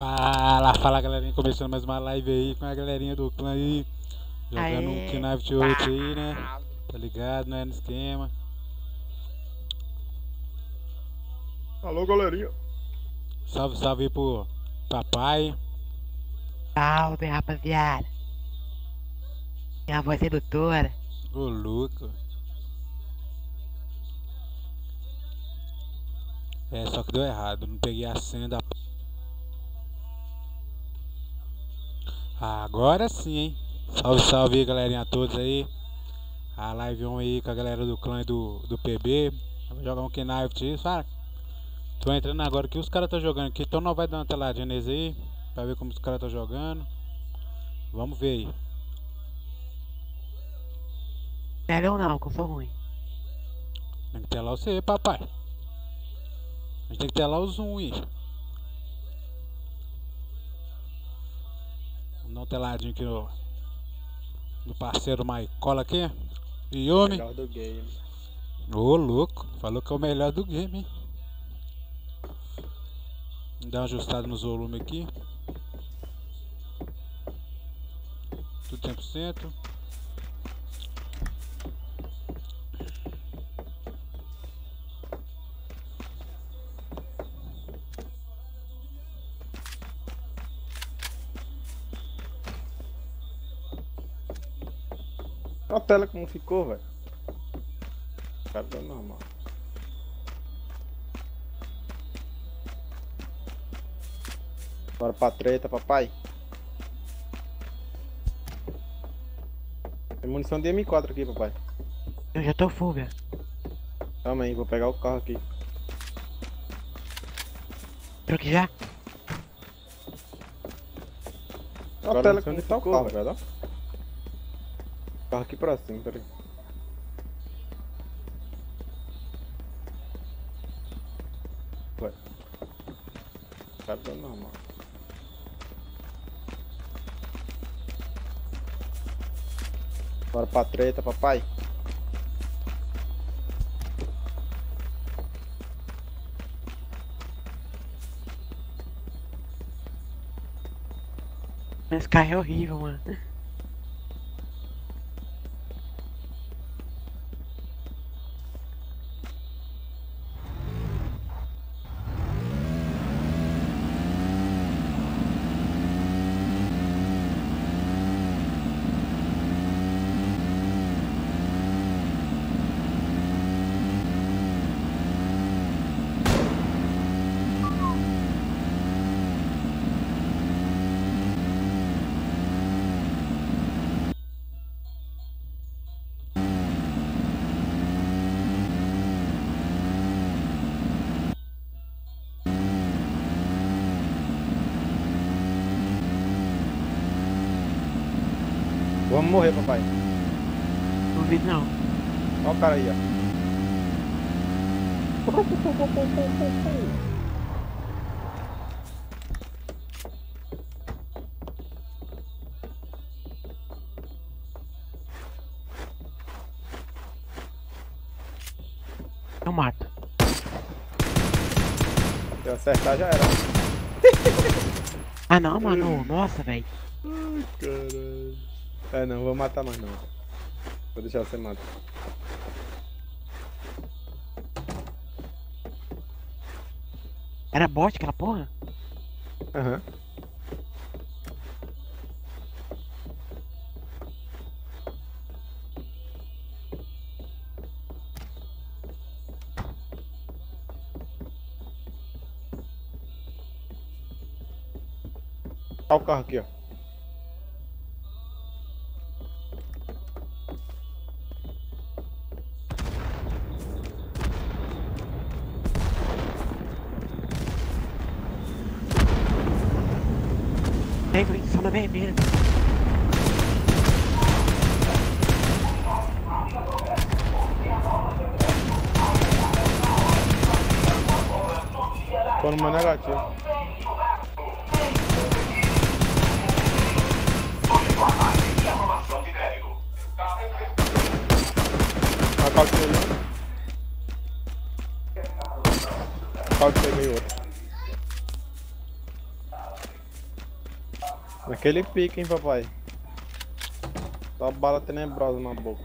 Fala, fala galerinha, começando mais uma live aí com a galerinha do clã aí. Jogando Aê, um Knife de 8 aí, né? Tá ligado, né? No esquema. Alô, galerinha. Salve, salve aí pro papai. Salve, rapaziada. Minha voz sedutora. Ô louco. É, só que deu errado, não peguei a senha da. Agora sim, hein? Salve, salve aí, galerinha todos aí. A live 1 aí com a galera do clã e do, do PB. Vamos jogar um Knife aí, sabe? Tô entrando agora que os caras estão jogando aqui, então não vai dar uma teladinha neles aí. Pra ver como os caras estão jogando. Vamos ver aí. Pega ou não, que eu sou ruim. Tem que telar você, papai. A gente tem que telar o zoom Vamos dar um teladinho aqui no, no parceiro Maicola aqui. Yumi. Melhor do game. Ô louco, falou que é o melhor do game, hein? Dar uma ajustada nos volumes aqui. Tudo 100%. Tela como ficou, velho. Cara, tá normal. Bora pra treta, papai. Tem munição de M4 aqui, papai. Eu já tô full, velho. Calma aí, vou pegar o carro aqui. Truque já? Olha a tela como tá o carro, velho. Carro aqui pra cima, peraí. Vai. Cara, tá normal. Bora pra treta, papai. Esse carro é horrível, mano. Vamos morrer, papai. Duvido não. Olha o cara aí, ó. Eu mato. Se eu acertar já era. Ah não, mano. Nossa, velho. É, não, vou matar mais não. Vou deixar você matar. Era bot aquela porra? Aham. Olha o carro aqui, ó. Vem, só Naquele pique, hein, papai. Só bala tenebrosa na boca.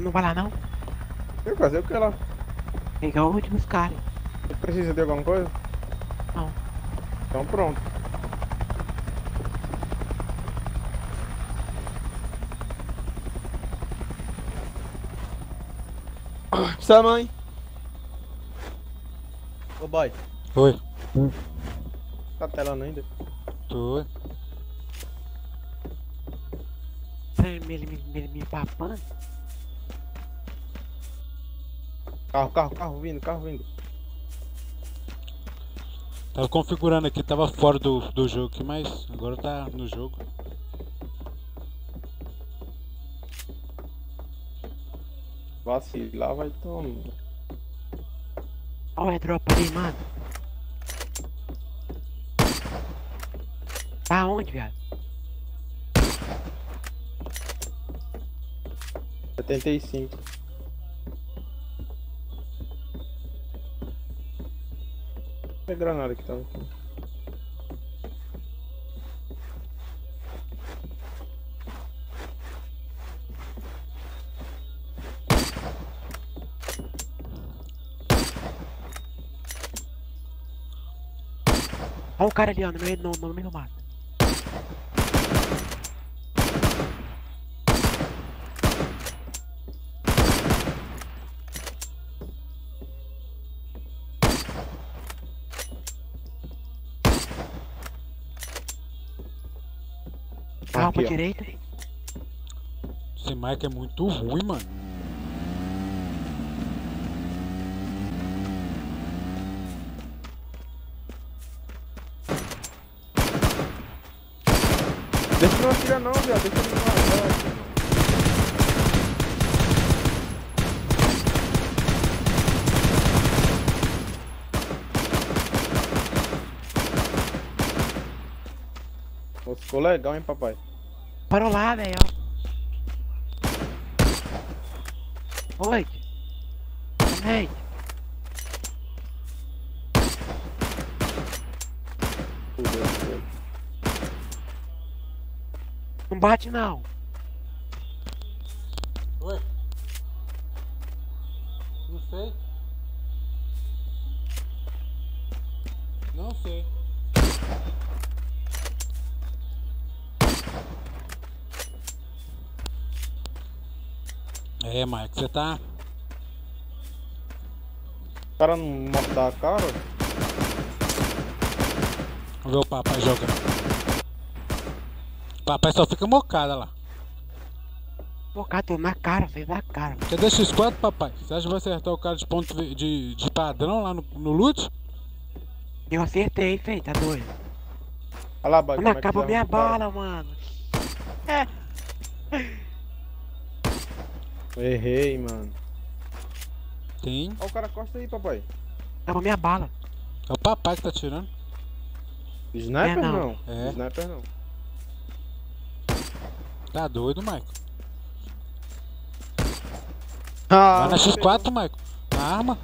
Não vai lá não. Eu fazer o que lá? Pegar o último caras. Precisa de alguma coisa? Não. Então pronto. Sua mãe. Boy, Oi. tá telando ainda? Tô. Me, me, me papando? Carro, carro, carro vindo, carro vindo. Tava configurando aqui, tava fora do, do jogo aqui, mas agora tá no jogo. Vacilar vai tomar. Olha o airdrop ali, mano. Tá onde, viado? 75. É granada que tava aqui. Olha o cara ali, ó, no meio, no, no meio do mato. Aqui, ó. direita. Esse Mike é muito ruim, mano. Ele não viado. Deixa não atirar. Pô, Ficou legal, hein, papai? Parou lá, velho. Oi. Ei. Fudeu, fudeu. Não bate não. Oi. Não sei. Não sei. É, Mike, você tá. O cara não matar a cara? Vamos ver o papai jogando. Papai só fica mocada lá. Pô, cara, tô na cara, fez na cara. Você deixa X4, papai? Você acha que vai acertar o cara de ponto de, de, padrão lá no, no loot? Eu acertei, fei, tá doido. Olha lá, boy, Mano, é acabou você minha bala, mano. É, Errei, mano. Tem. Olha o cara costa aí, papai. acabou minha bala. É o papai que tá tirando. Sniper É, não. não. É. Sniper não. Tá doido, Michael. Ah, Vai na X4, Michael. Na arma.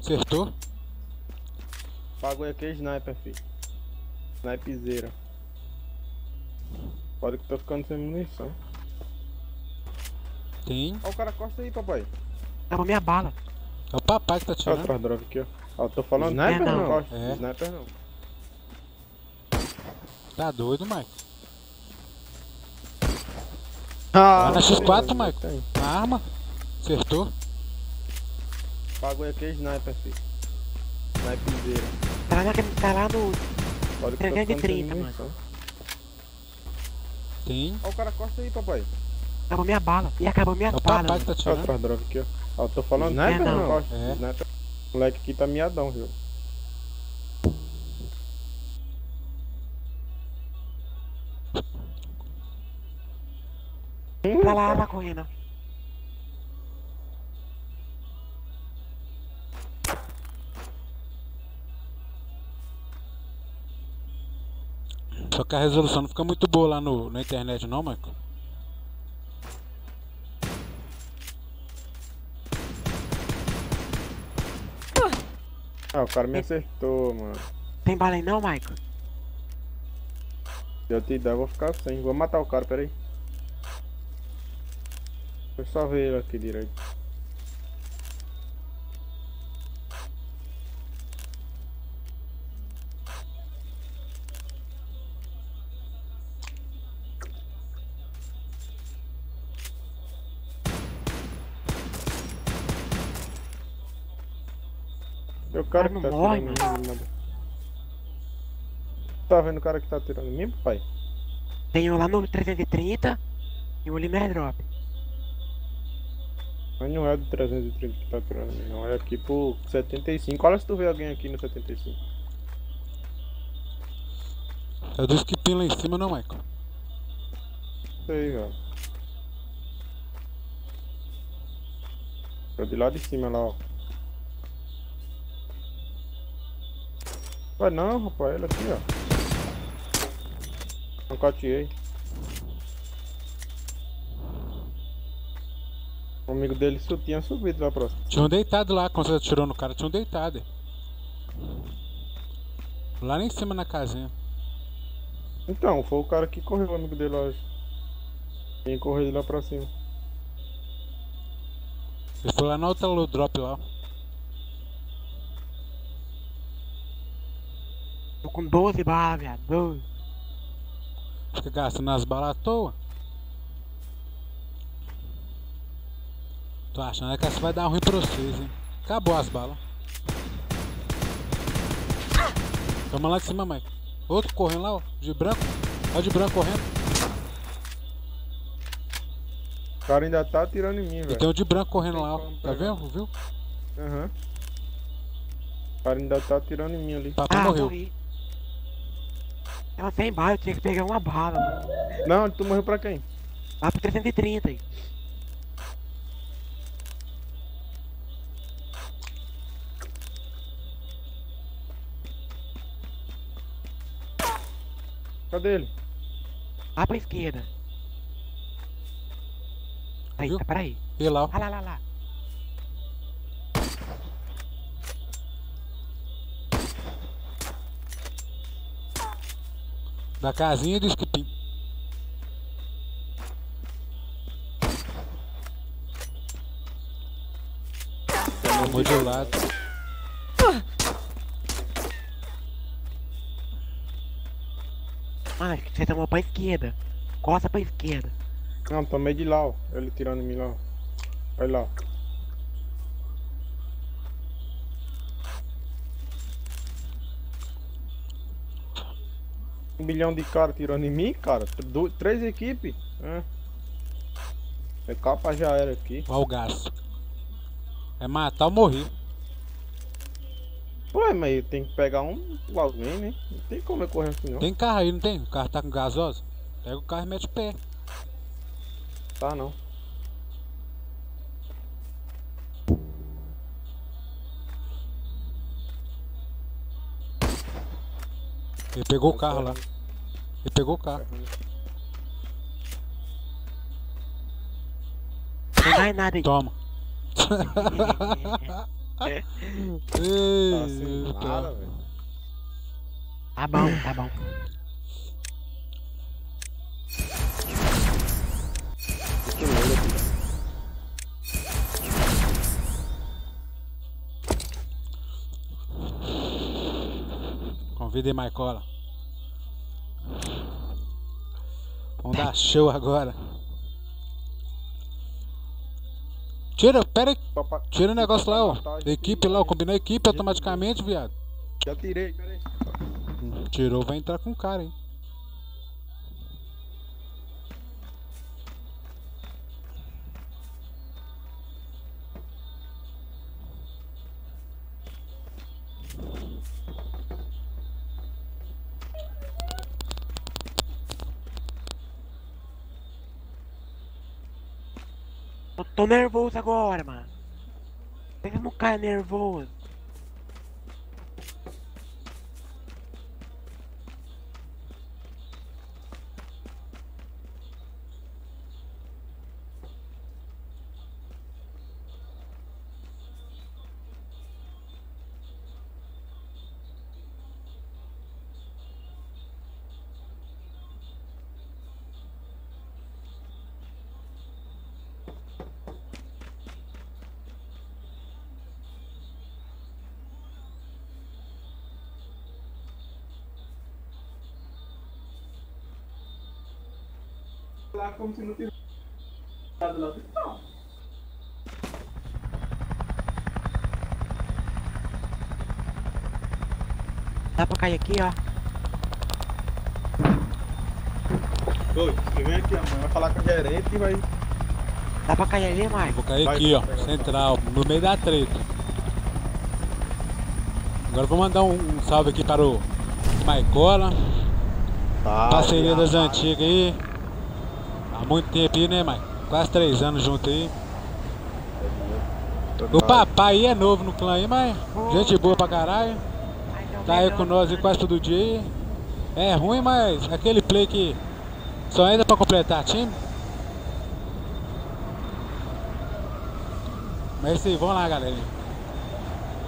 Acertou. Pagou aqui é sniper, filho. Sniperzeira. Pode que tô ficando sem munição. Tem. Olha o cara costa aí, papai. Acabou minha bala. É o papai que tá Olha tirando. outras drogas aqui, ó. Ó, eu tô falando Sniper não. não. É. Sniper não. Tá doido, Michael. Ah, na X4, tem. Michael. Na arma. Acertou. Pagou aqui é sniper, filho. Sniperzeira. Tá lá, tá lá no. Pode que ficando sem 330, munição. Tem. Olha o cara costa aí, papai. Acabou minha bala. E acabou minha É o bala. papai que tá Olha tirando. outras drogas aqui, ó. Ó, eu tô falando Sniper sniper não. não. É. Sniper. O moleque aqui tá miadão, viu? Lá, lá correndo. Só que a resolução não fica muito boa lá no, na internet, não, Michael. Ah, o cara me acertou, mano. Tem bala aí não, Michael? Se eu te der, eu vou ficar sem. Vou matar o cara, peraí. Eu só ver ele aqui direito. O cara Cara, que tá morre, atirando em mim. Tá vendo o cara que tá atirando em mim, pai? Tem um lá no 330 e um ali no airdrop. Mas não é do 330 que tá mim, não. É aqui pro 75. Olha se tu vê alguém aqui no 75. É do skipim lá em cima, não, Michael? Isso aí, velho. Tô de lá de cima lá, ó. Vai não, rapaz, ele aqui, ó. Nocauteei. O amigo dele su- tinha subido lá próximo. Tinha um deitado lá, quando você atirou no cara, tinha um deitado. Lá em cima na casinha. Então, foi o cara que correu, o amigo dele hoje. Quem correu de lá pra cima. Ele foi lá na outra drop lá. Tô com 12 balas, viado. 12. Fica gastando as balas à toa. Tô achando é que essa vai dar ruim pra vocês, hein? Acabou as balas. Toma lá de cima, Mike. Outro correndo lá, ó. De branco. Ó de branco correndo. O cara ainda tá atirando em mim, velho. tem um de branco correndo lá, ó. Tá vendo? Viu? Aham. O cara ainda tá atirando em mim ali. Papai Ah, morreu. morri. Tava sem bala, eu tinha que pegar uma bala, mano. Não, tu morreu pra quem? Lá pro 330 Cadê ele? Lá pra esquerda. Aí, Viu? tá, peraí. E lá. Ah, lá, lá, lá. Da casinha do skipim. Tomou de lado. Mano, que você tomou pra esquerda. Costa pra esquerda. Não, tomei de lá, ó. Ele tirando em mim lá, ó. Olha lá. Um bilhão de cara tirando em mim, cara. Du- três equipes. É. É capa já era aqui. Ó o gás. É matar ou morrer. Ué, mas tem que pegar um alguém, né? Não tem como eu correr assim não. Tem carro aí, não tem? O carro tá com gasosa? Pega o carro e mete o pé. Tá não. Ele pegou o carro lá. Ele pegou o carro. Não mais nada aí. Toma. Tá Ei, nada, velho. Tá bom, tá bom. Que merda, Maicola. Vamos dar show agora. Tira, pera aí. Tira o negócio lá, ó. Equipe lá, eu combinei a equipe automaticamente, viado. Já tirei, peraí. Hum, Tirou, vai entrar com o cara, hein. Tô nervoso agora, mano. Por que não caio nervoso? Como se não tivesse nada lá dentro. Não. Dá pra cair aqui, ó. Oi, você vem aqui, amanhã vai falar com o gerente e vai. Dá pra cair ali, Mike. Vou cair Vai, aqui, ó. Central, no meio da treta. Agora vou mandar um, um salve aqui para o Maicola. Tá, Parceria das antigas aí. Muito tempo aí, né, Mike? Quase três anos junto aí. O papai aí é novo no clã aí, mas gente boa pra caralho. Não, Tá aí com nós aí não. quase todo dia aí. É ruim, mas aquele play que só entra pra completar time. Mas é isso aí, vamos lá, galera.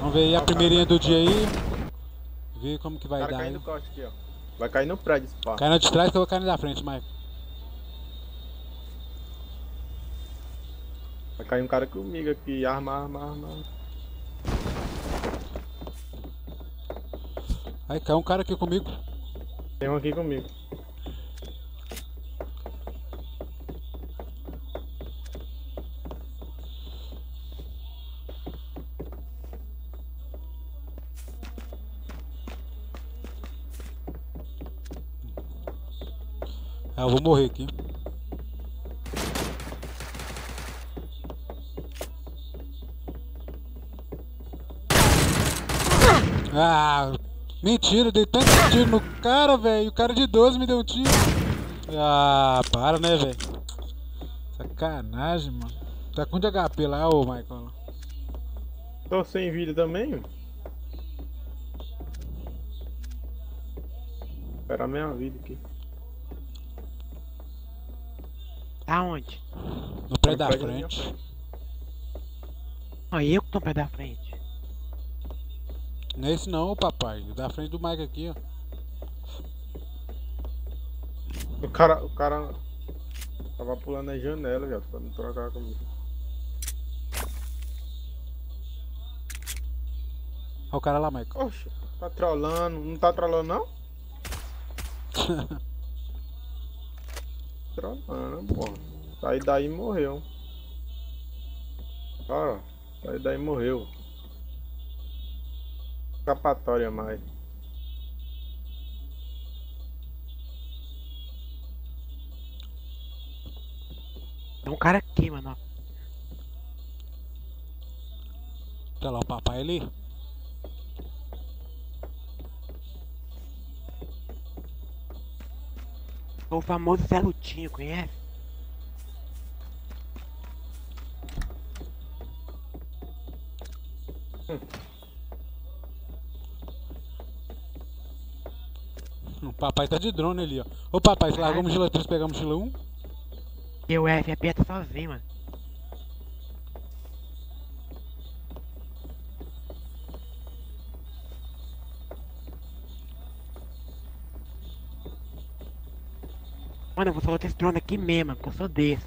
Vamos ver aí a primeirinha do dia aí. Ver como que vai dar cair aí. aqui, ó. Vai cair no prédio esse pá. Cai na de trás que eu vou cair na da frente, Mike. Cair um cara comigo aqui, arma, arma, arma. Aí caiu um cara aqui comigo. Tem um aqui comigo. Ah, eu vou morrer aqui. Ah, mentira, dei tanto tiro no cara, velho. O cara de 12 me deu um tiro. Ah, para, né, velho? Sacanagem, mano. Tá com de HP lá, ô Michael. Tô sem vida também. Espera a minha vida aqui. Tá onde? No prédio da frente. Ó, eu que tô pé da frente. Não é esse não, papai. Da frente do Mike aqui, ó. O cara, o cara tava pulando a janela já, pra não trocar comigo. Olha o cara lá, Michael. Oxe, tá trolando, não tá trolando não? Trolando, porra. Saí daí e morreu. Cara, saí daí e morreu. Escapatória mais. Tem um cara aqui, mano. Tá lá o papai ali. O famoso Zé Lutinho, conhece? O papai tá de drone ali, ó. Ô papai, você largou a mochila 3 pegar a mochila 1? E o F aperta sozinho, mano. Mano, eu vou soltar esse drone aqui mesmo, porque eu sou desse.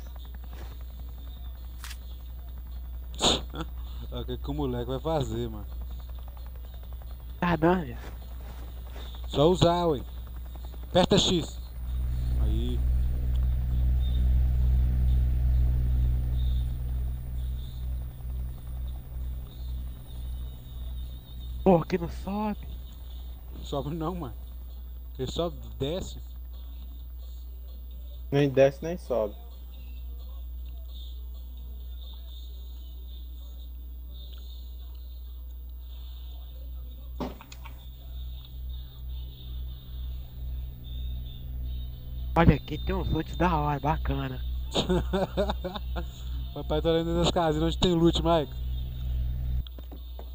O que, que o moleque vai fazer, mano? Tá dando. Só usar, ué. Aperta X. Aí. Porra, que não sobe. Sobe não, mano. Ele só desce. Nem desce nem sobe. Olha aqui, tem uns loot da hora, bacana. papai tá olhando nas casinhas onde tem loot, Mike.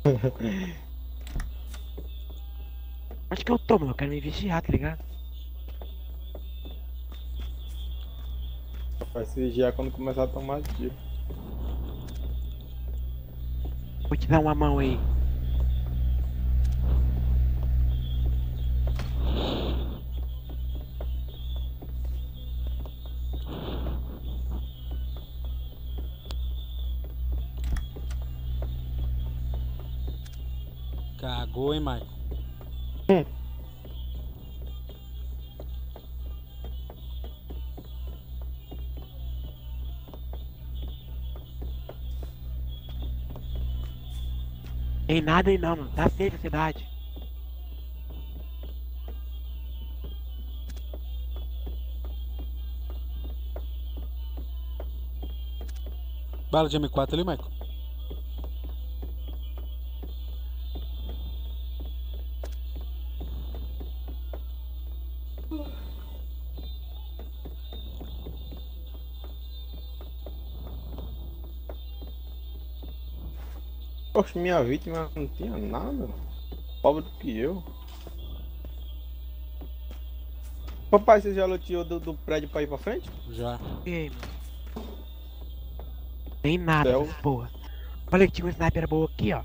Onde que eu tô, mano? Eu quero me vigiar, tá ligado? Vai se vigiar quando começar a tomar tiro. Vou te dar uma mão aí. Gol, hein, Mike? Hum. Tem nada aí não, mano. Tá safe a cidade. Bala de M4 ali, Michael. Poxa, minha vítima não tinha nada. Pobre do que eu. Papai, você já loteou do, do prédio pra ir pra frente? Já. E aí, mano? Tem nada, Céu. porra. Olha que tinha uma sniper boa aqui, ó.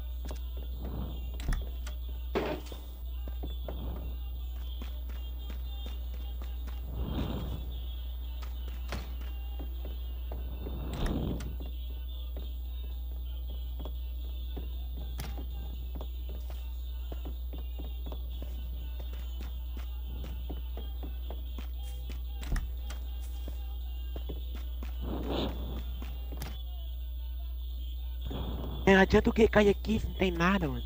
Adianta o que cair aqui se não tem nada, mano.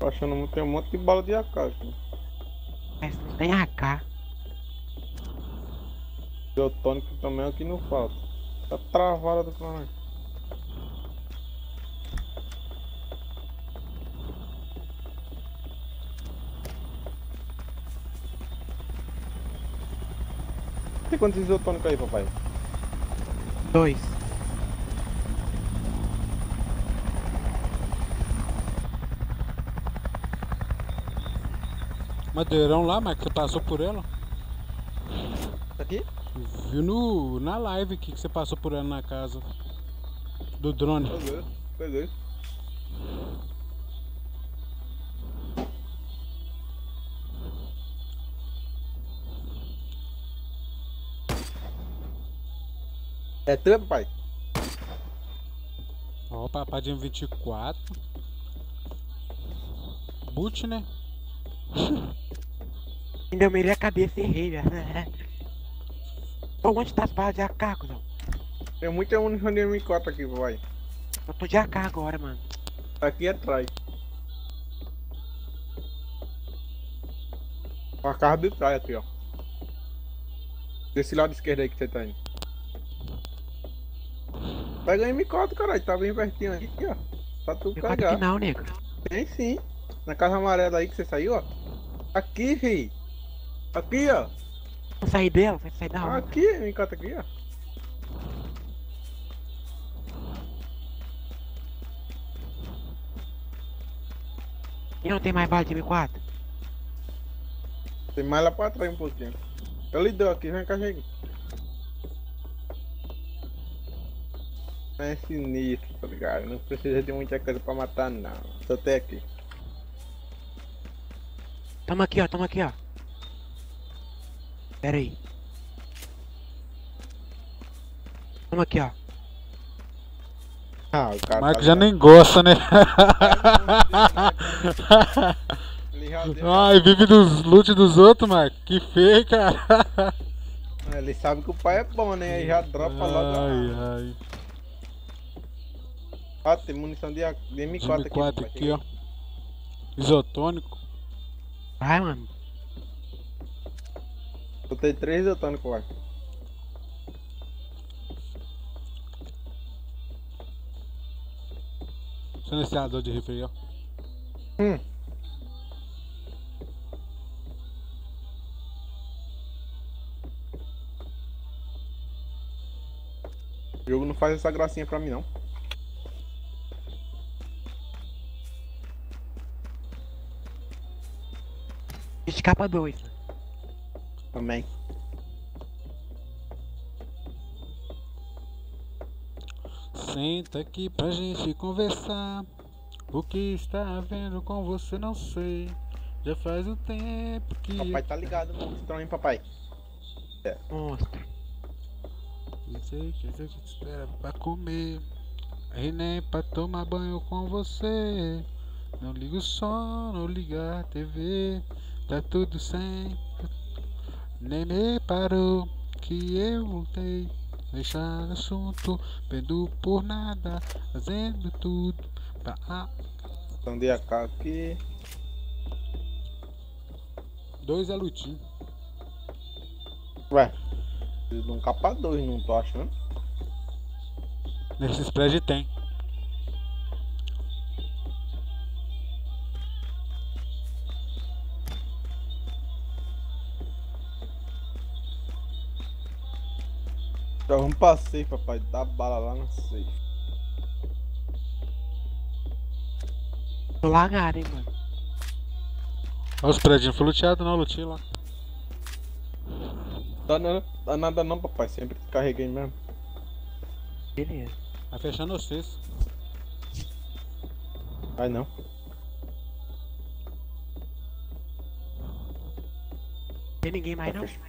Tô achando muito, tem um monte de bala de AK aqui. Mas não tem AK. O tônico também aqui não falta. Tá travada do. Tem quantos isotônicos aí, papai? Dois. Madeirão lá, Michael, você passou por ela? Tá aqui? Viu no, na live aqui que você passou por ela na casa. Do drone. Peguei, peguei. É teu, papai? Ó, papadinho 24. Boot, né? Ainda eu mirei a cabeça e errei, velho. Pô, onde tá as balas de AK, cuzão? Tem muita munição de M4 aqui, papai. Eu tô de AK agora, mano. Aqui atrás. A carro de trás aqui, ó. Desse lado esquerdo aí que você tá indo. Pega a M4, caralho. Bem pertinho aqui, ó. Só tu Me conta pegar. que não, nego. Tem sim. Na casa amarela aí que você saiu, ó. Aqui, fi. Aqui, ó. Não sair dela, vai sair da. Aqui, M4 aqui, ó. E não tem mais bala de M4? Tem mais lá pra trás um pouquinho. Eu lhe dou aqui, vem cá, chega. É sinistro, tá ligado? Não precisa de muita coisa pra matar, não. Só tem aqui. Toma aqui, ó, toma aqui, ó. Pera aí. Toma aqui, ó. Ah, o cara. Michael tá já nem gosta, né? Ele já deu- Ai, vive dos loot dos outros, Michael. Que feio, cara. Ele sabe que o pai é bom, né? Aí já dropa logo. Ai, ai. Ah, tem munição de, A- de M4 aqui. 4 papai. aqui, ó. Isotônico. Vai, mano. Botei três isotônicos lá. Silenciador de rifle aí, ó. Hum. O jogo não faz essa gracinha pra mim, não. Escapa dois. Também. Senta aqui pra gente conversar. O que está havendo com você não sei. Já faz um tempo que. Papai tá ligado no monstrão, hein, papai? Monstro. Não sei o que você espera pra comer. E nem pra tomar banho com você. Não liga o som, não liga a TV. Tá tudo sem. Nem me parou que eu voltei. Deixa assunto, pendo por nada, fazendo tudo pra. Então de AK aqui. dois é lutinho. Ué. Preciso de um capa 2, não tô achando. Nesses prédios tem. Já vamos pra safe, papai. Dá bala lá na safe. Tô lagado, hein, mano. Olha os prédios, não foi luteado não, lutinho lá. Dá, não, dá nada não, papai. Sempre carreguei mesmo. Beleza. Vai fechando vocês. Vai não. Tem ninguém mais não?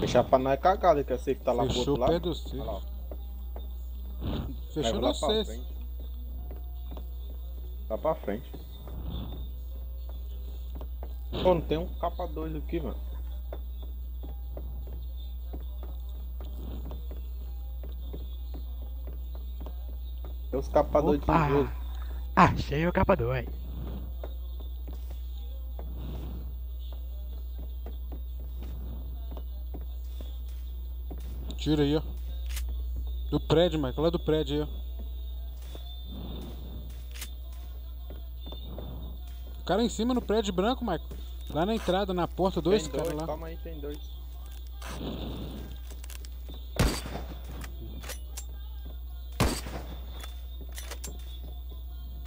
Fechar pra nós é cagada, que a safe tá lá pro Fechou outro o pé lado. do C. Olha lá. Fechou Leva lá pra frente. Lá pra frente. Pô, não tem um capa 2 aqui, mano. Tem os capa 2 de tijolo. Achei o capa 2. Tira aí, ó. Do prédio, Michael. Lá do prédio aí, ó. O cara em cima no prédio branco, Michael. Lá na entrada, na porta, dois caras lá. calma aí, tem dois.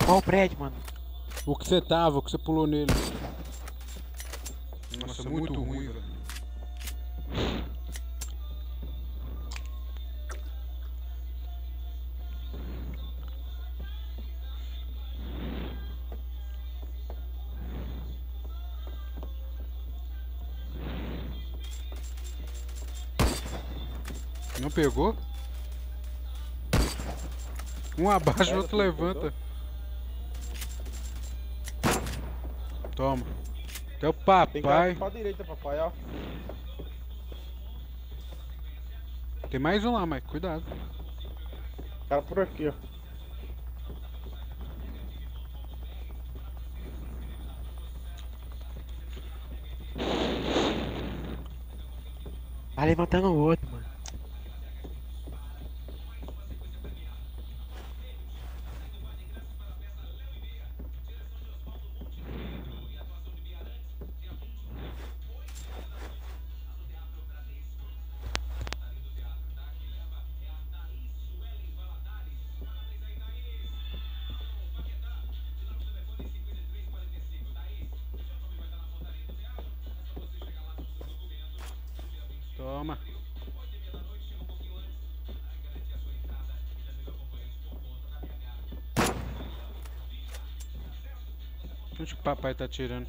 Qual o prédio, mano? O que você tava, o que você pulou nele. Nossa, muito, ruim, velho. Pegou? Um abaixa, o outro levanta. Toma. Até o Tem papai. pra direita, papai, ó. Tem mais um lá, Mike. Cuidado. Cara por aqui, ó. Tá levantando o outro, mano. Onde que o papai tá tirando?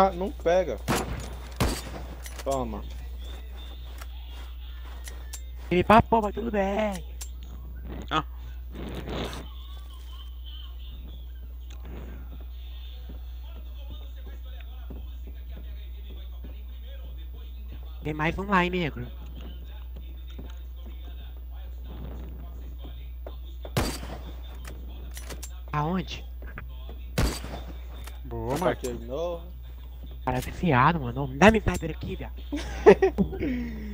Ah, não pega. Toma. Ele papou, mas tudo bem. Ah. Tem mais um lá, hein, negro. Aonde? Boa, aqui de novo. Parece fiado, mano. Me dá me sniper aqui, viado.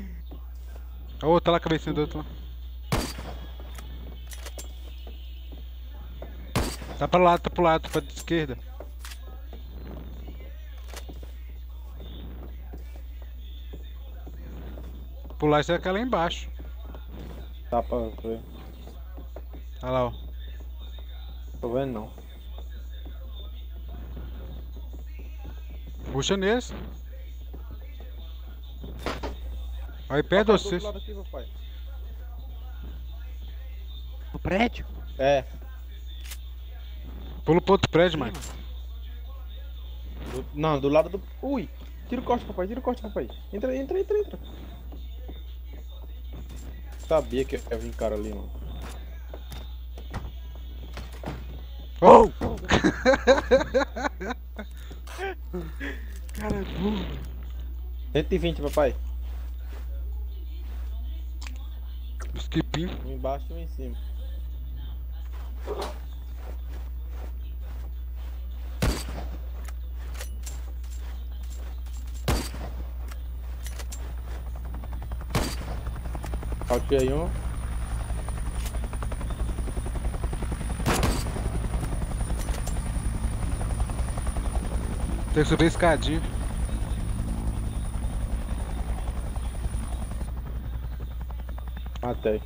Ó, outra lá, a cabecinha do outro lá. Tá pra lado, tá pro lado, pra esquerda. Pular isso é aquela lá embaixo. Tá pra ver. Olha lá, ó. Tô vendo não. Puxa nesse. Aí perto Papai, do vocês. aqui. No prédio? É, Pula pro outro prédio, mano. Do- não, do lado do. Ui! Tira o corte, papai, tira o corte, papai. Entra aí, entra, entra, entra. Sabia que ia vir cara ali, mano. Oh! Cara, é burro. 120, papai. Skipinho. Um embaixo e um em cima. Faltei um. Tem que subir a escadinha. Matei.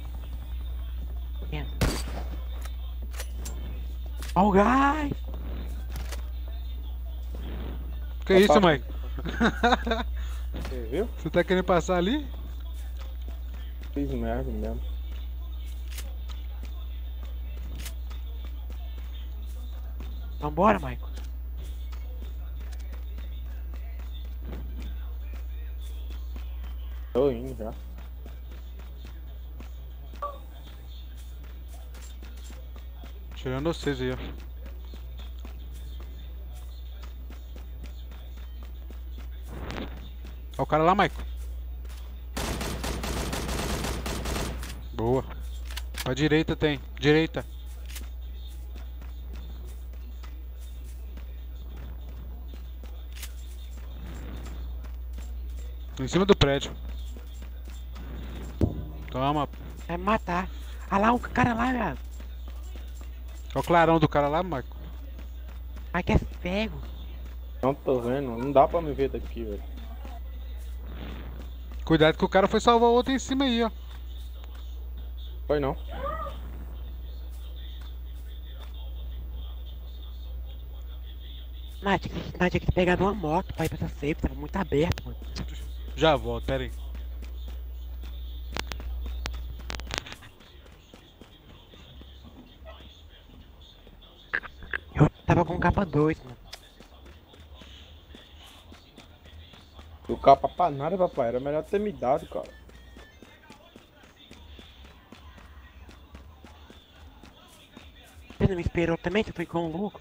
Ó o gás. Que isso, Papai. Mike? Você viu? Você tá querendo passar ali? Fiz merda mesmo. Vambora, Michael. Tô indo já. Tirando vocês aí, ó. Ó o cara lá, Michael. Boa. Pra direita tem. Direita. Em cima do prédio. Toma. Vai me matar. Ah lá, o cara lá, velho. Ó o clarão do cara lá, Michael. Mike é cego. Não tô vendo, não dá pra me ver daqui, velho. Cuidado que o cara foi salvar o outro em cima aí, ó. Foi não. Nós tinha que, nós tinha que pegado uma moto pra ir pra essa safe, tava muito aberto, mano. Já volto, pera aí. Com capa 2, mano. O capa pra nada, papai. Era melhor ter me dado, cara. Você não me esperou também? Você foi com o louco?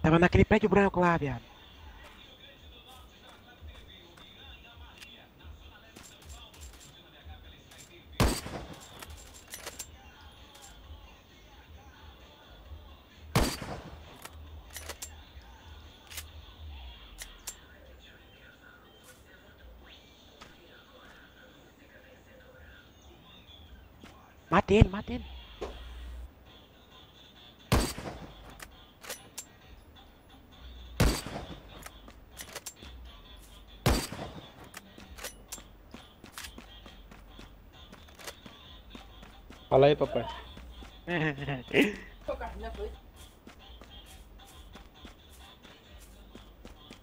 Tava naquele prédio branco lá, viado. Matei ele, matei ele. Fala aí, papai.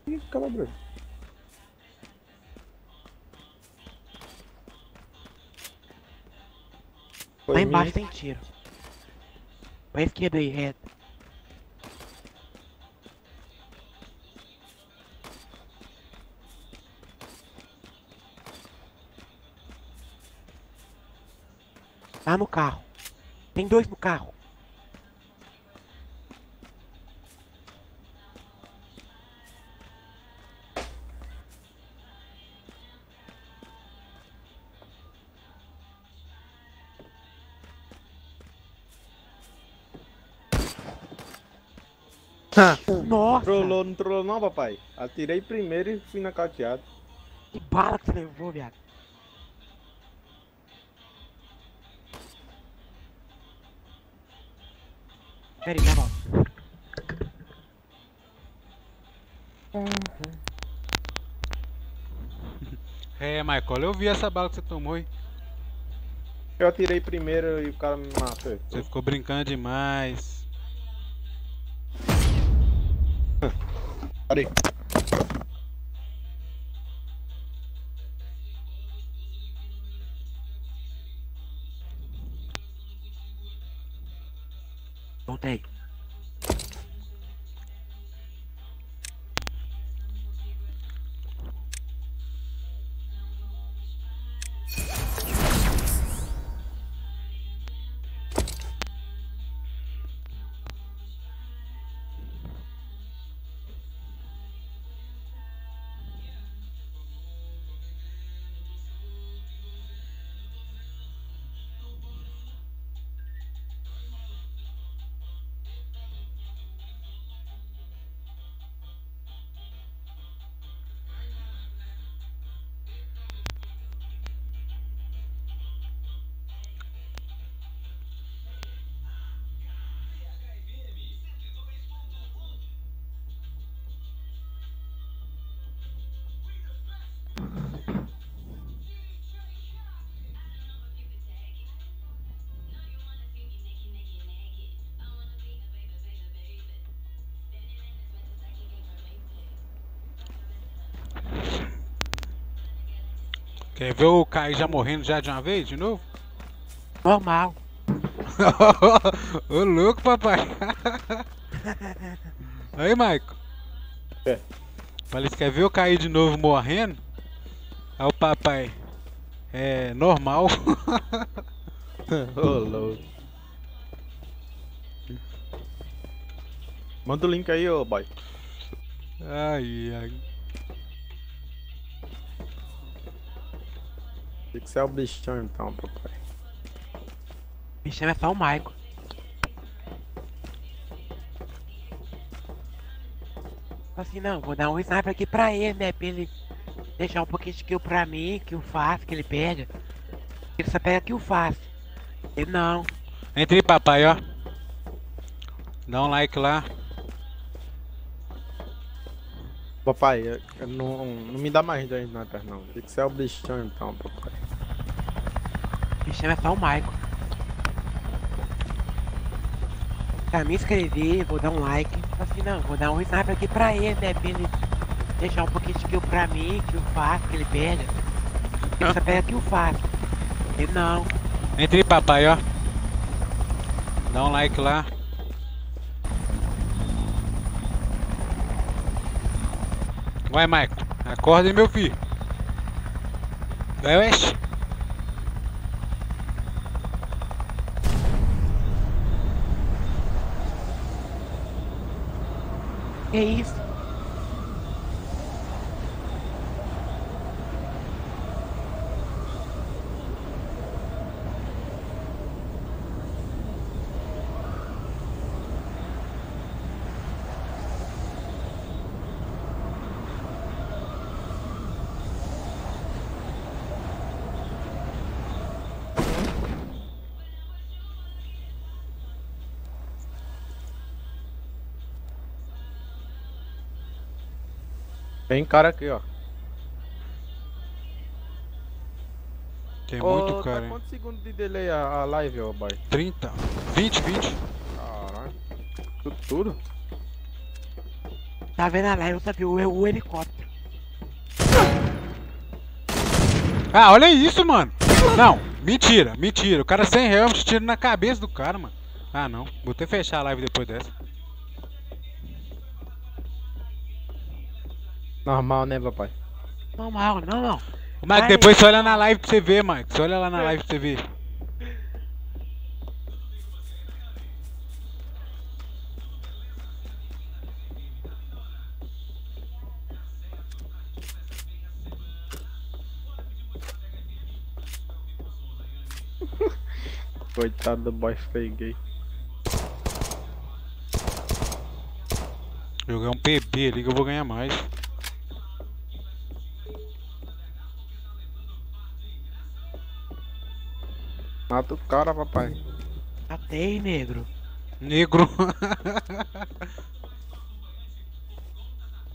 Ih, calabra. Lá embaixo tem tiro. Pra esquerda aí, reto. Lá no carro. Tem dois no carro. Não trollou não, papai. Atirei primeiro e fui nocauteado. Que bala que você levou, viado. Pera aí, volto. É, Michael, eu vi essa bala que você tomou, hein? Eu atirei primeiro e o cara me matou. Você ficou brincando demais. Cadê? Voltei. Quer ver o Kai já morrendo já de uma vez, de novo? Normal. Ô louco, papai. Aí, Maico. É. Falei, você quer ver eu cair de novo morrendo? Aí o papai. É normal. Ô, louco. Manda o link aí, ô boy. ai, ai. Tem que ser o bichão então, papai. Me chama é só o Maico. Assim, não, vou dar um sniper aqui pra ele, né? Pra ele deixar um pouquinho de kill pra mim, que o fácil, que ele pega. Ele só pega que o fácil. Ele não. Entre aí, papai, ó. Dá um like lá. Papai, eu- eu não, não me dá mais dois sniper não. Tem que ser o bichão então, papai. Chama é só o Maico. Pra me inscrever, vou dar um like. Assim, não, vou dar um sniper aqui pra ele, né? Pra ele deixar um pouquinho de kill pra mim, que o fácil, que ele pega. Ele só pega que o fácil. Ele não. Entre papai, ó. Dá um like lá. Vai, Maico. Acorda meu filho. Vai, West. Que Tem cara aqui, ó. Tem Ô, muito tá cara, hein? quantos segundos de delay a, a live, ô boy? 30, 20, 20. Caralho. Tudo, tudo? Tá vendo a live, só viu o, o helicóptero. Ah, olha isso, mano. Não, mentira, mentira. O cara sem helmet tira na cabeça do cara, mano. Ah, não. Vou até fechar a live depois dessa. Normal, né, papai? Normal, não, não. Ô, Mike, Ai. depois você olha na live pra você ver, Mike. Você olha lá na live pra você ver. Coitado do boy feio gay. Jogar um PB ali que eu vou ganhar mais. Mata o cara, papai. Matei, negro. Negro.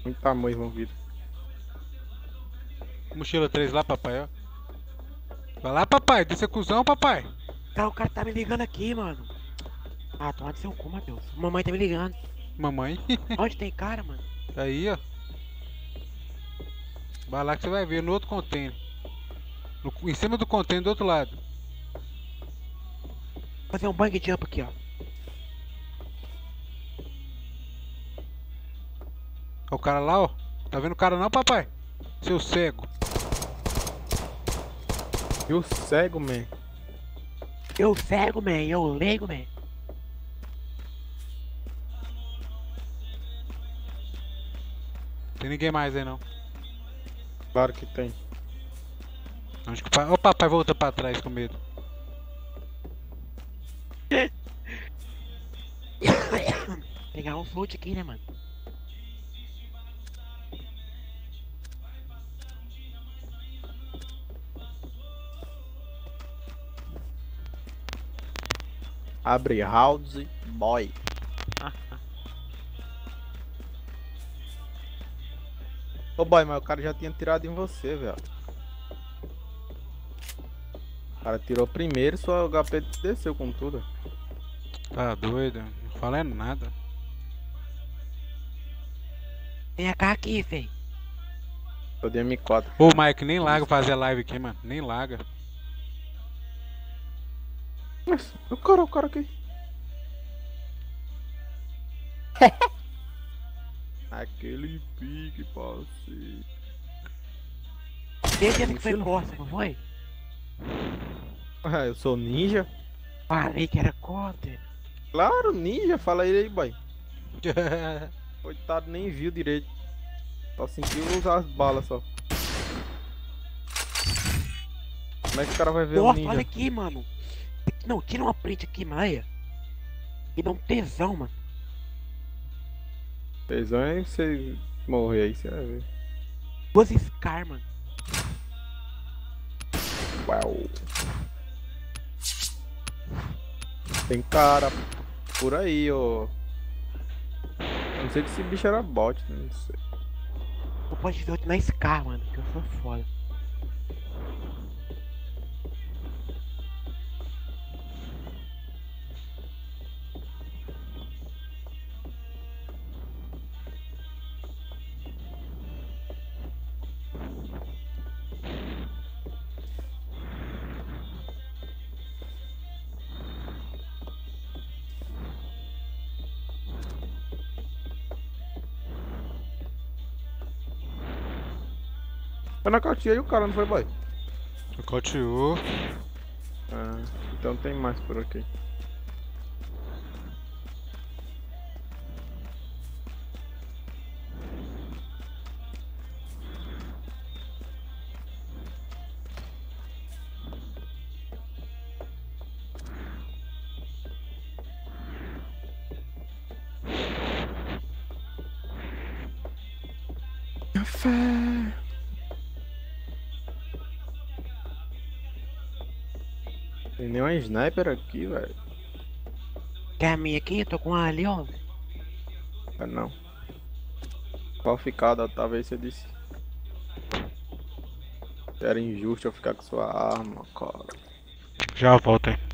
Muito amor envolvido. Mochila 3 lá, papai, ó. Vai lá, papai. Desce a cuzão, papai. Tá, o cara tá me ligando aqui, mano. Ah, toma de seu cu, Matheus. Mamãe tá me ligando. Mamãe. Onde tem cara, mano? Tá aí, ó. Vai lá que você vai ver no outro container. No- em cima do container do outro lado fazer um bang jump aqui, ó. Ó o cara lá, ó. Tá vendo o cara não, papai? Seu cego. Eu cego, man. Eu cego, man. Eu leigo, man. Tem ninguém mais aí, não. Claro que tem. Onde que o pai... Ô, papai voltou pra trás com medo. Pegar um float aqui, né, mano? Abre house, boy. Ô boy, mas o cara já tinha tirado em você, velho. O cara tirou primeiro, sua HP desceu com tudo. Tá doido? Não fala é nada. Vem cá aqui, fei. Tô de M4. Ô, Mike, nem larga fazer live aqui, mano. Nem larga. Mas, o cara, o cara aqui. Aquele pique, parceiro. Desde ano que foi. Costa, não foi? Ah, eu sou ninja? Falei que era Costa. Claro, ninja, fala ele aí, boy. Coitado, nem viu direito. Só sentiu usar as balas só. Como é que o cara vai ver o Nossa, ninja? olha aqui, mano. Não, tira uma print aqui, Maia. E dá um tesão, mano. Tesão é você morrer aí, você vai ver. Duas Scar, mano. Uau. Tem cara por aí, ó. Não sei que esse bicho era bot, né? não sei. Posso ver outro na Scar, mano. Que eu sou foda. Foi na caixinha aí o cara, não foi, boy? Nocauteou. Ah, então tem mais por aqui. Sniper aqui, velho. Quer a minha aqui? Eu tô com a ali, ó. É não. Qualificado, talvez você disse. Era injusto eu ficar com sua arma, cara. Já volta aí.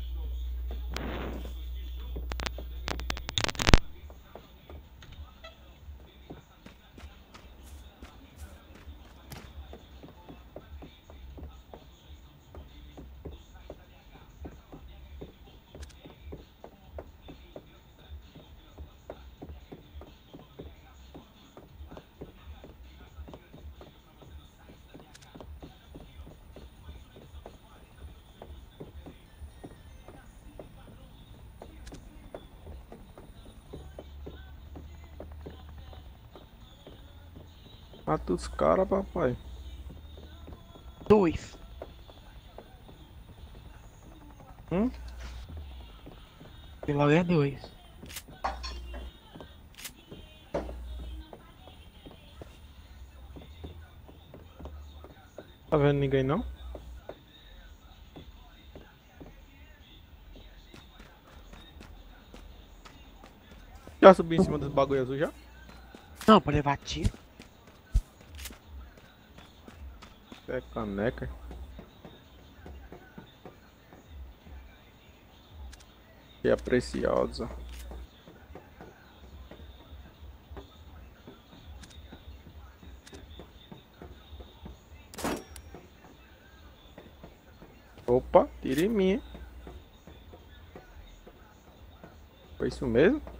Mata os caras, papai. Dois. Hum? Logo é dois. Tá vendo ninguém não? Já subi em cima dos bagulho azul já? Não, pra levar tiro. É caneca. Que é preciosa. Opa, mim. hein? Foi isso mesmo?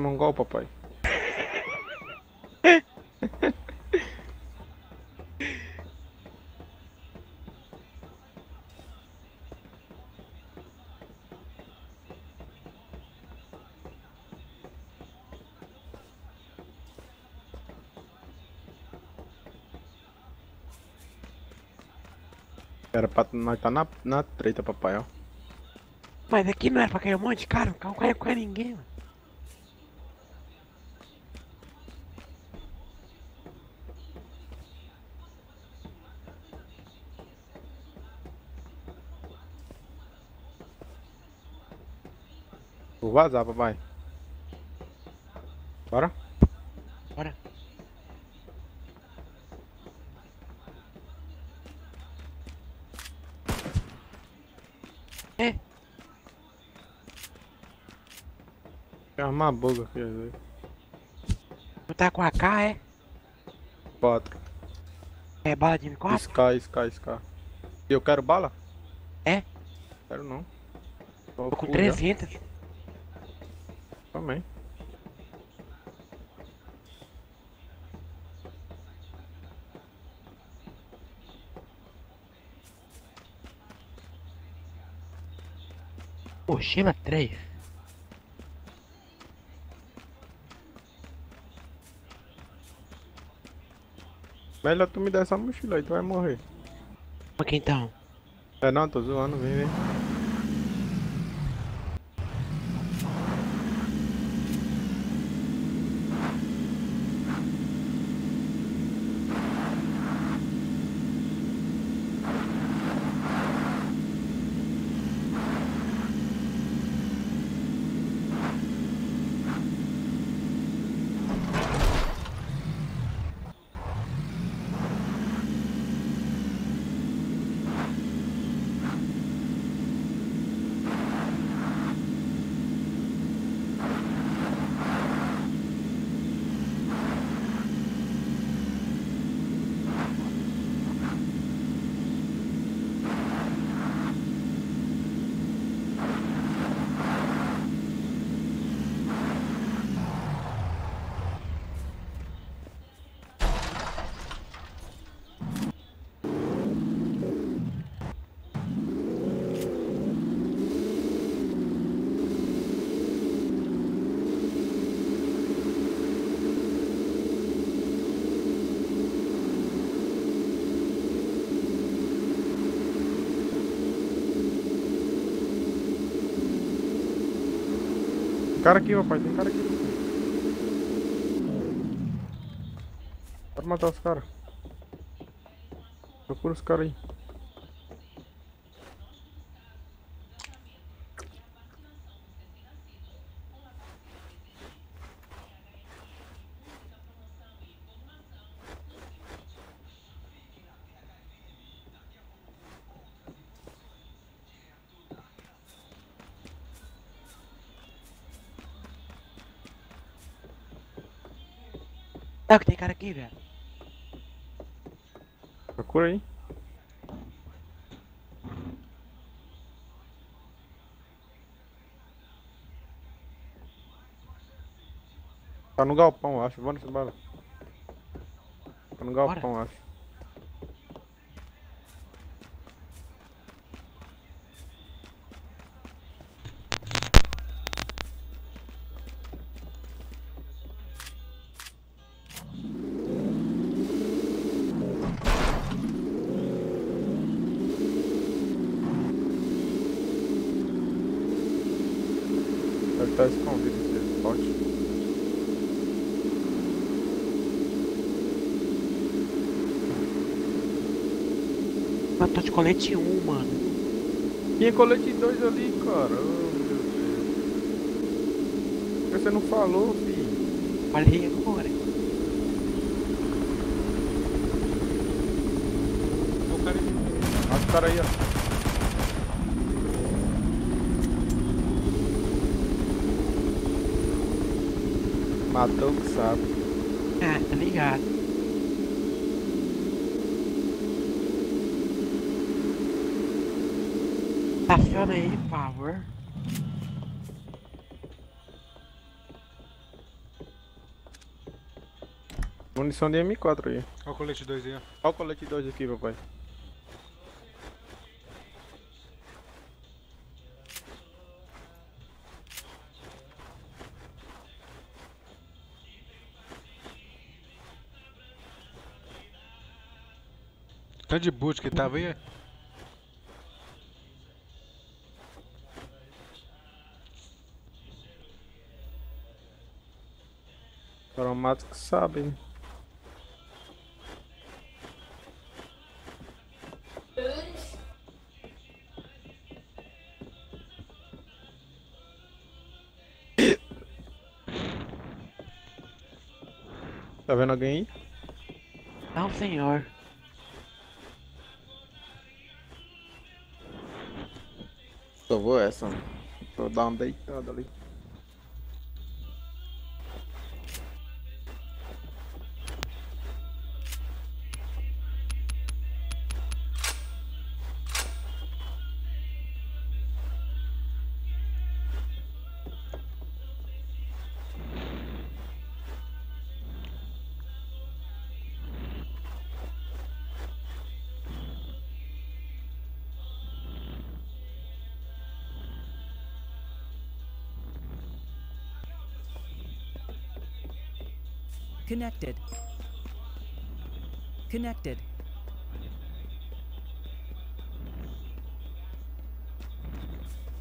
Mongol, papai. Era pra nós tá na, na treta, papai, ó. Mas aqui não era pra cair um monte de cara, não caiu com ninguém, mano. Vazar, papai. Bora? Bora. É, Tem uma boca aqui, velho. tu tá com a K, é? Quatro. É bala de M4? Sky, Sky, Sky. Eu quero bala? É? Quero não. Tô com full já. 300. Também. Mochila 3. Melhor tu me dar essa mochila aí, tu vai morrer. Ok, então. É não, tô zoando, vem, vem. Tem cara aqui, papai, tem cara aqui. Pode matar os caras. Procura os caras aí. Não, que tem cara aqui, velho. Procura aí. Tá no galpão, acho. Vamos nessa bala. Tá no galpão, eu acho. Deve estar escondido esse spot. Eu tô de colete 1, mano. Tinha colete 2 ali, cara. Oh, você não falou, filho? Falei agora. O cara aí. Mata o cara aí, ó. Matou o que sabe. Ah, tá ligado. Pera aí, Munição de M4 aí. Olha o colete 2 aí. Olha o colete 2 aqui, papai. Tá de boot que tava aí. É? É? Cromático sabe, né? Tá vendo alguém aí? Não, senhor. Só vou essa. Vou dar uma deitada ali. Connected. Connected.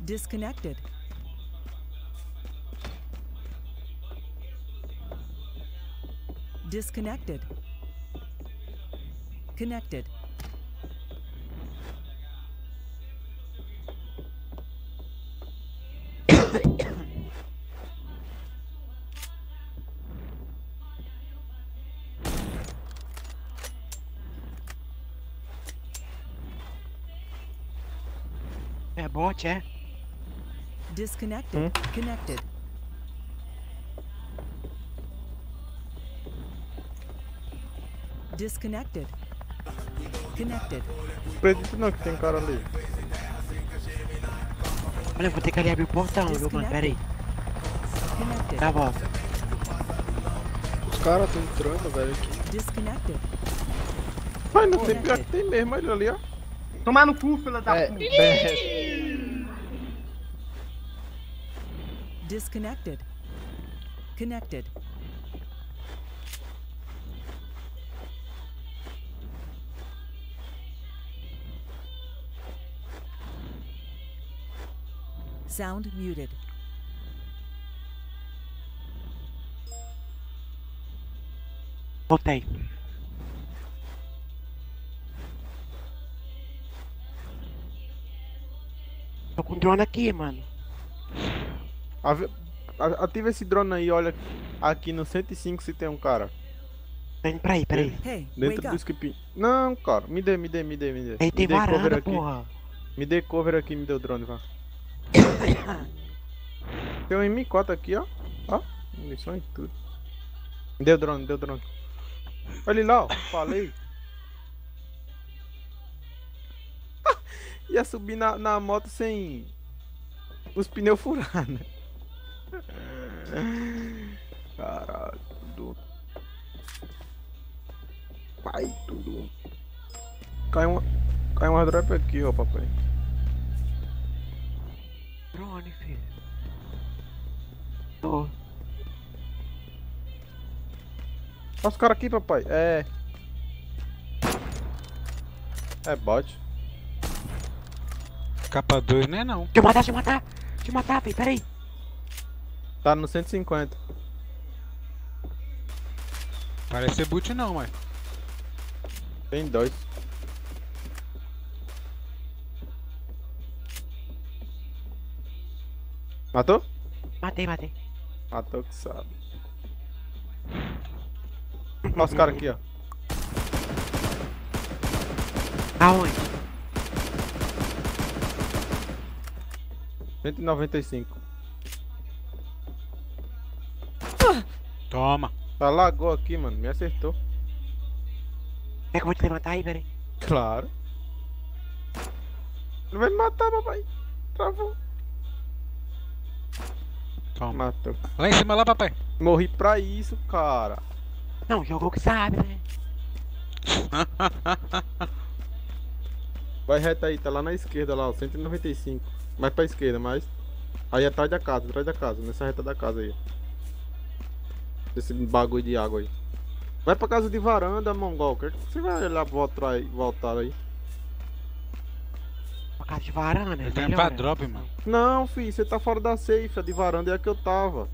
Disconnected. Disconnected. Connected. Bot, é? Disconnected. Connected. Disconnected. Connected. Acredito não que tem cara ali. Olha, eu vou ter que ali abrir o portão, viu, mano? Pera aí. Connected. Dá a volta. Os caras estão entrando, velho, aqui. Disconnected. Ai, não tem pior que tem mesmo, olha ali, ó. Tomar no cu, filha da É, puta. é, Disconnected. Connected. Sound muted. Voltei. Tô com drone aqui, mano. Ativa esse drone aí, olha aqui no 105 se tem um cara. Tô indo pra aí, pera aí. Hey, Dentro do skip. Não, cara, me dê, me dê, me dê, me dê. Me tem dê cover varanda, aqui. porra. Me dê cover aqui, me dê o drone, vá. Tem um M4 aqui, ó. Ó, munição e tudo. Me dê o drone, me dê o drone. Olha ele lá, ó. Falei. Ia subir na, na moto sem os pneus furados. Caralho, tudo. Vai, tudo. Cai uma, cai uma drop aqui, ó, papai. Drone, filho. Tô. Olha os caras aqui, papai. É. É bot. Capa 2 não é não. Deixa eu matar, deixa eu matar. Deixa eu matar, filho. Pera aí. Tá no 150. Parece ser boot não, mas. Tem dois. Matou? Matei, matei. Matou que sabe. Olha os caras aqui, ó. Aonde? 195. Toma. Tá lagou aqui, mano. Me acertou. Quer que eu vou te levantar aí, pera aí? Claro. Não vai me matar, papai. Travou. Toma. Matou. Lá em cima lá, papai. Morri pra isso, cara. Não, jogou que sabe, né? Vai reto aí, tá lá na esquerda lá, ó, 195. Mais pra esquerda, mais. Aí atrás da casa, atrás da casa, nessa reta da casa aí. Esse bagulho de água aí. Vai pra casa de varanda, mongol. Que que você vai olhar voltar aí, voltar aí? Por causa de varanda, é Ele tá indo pra né? drop, mano. Não, filho, você tá fora da safe, a de varanda é a que eu tava.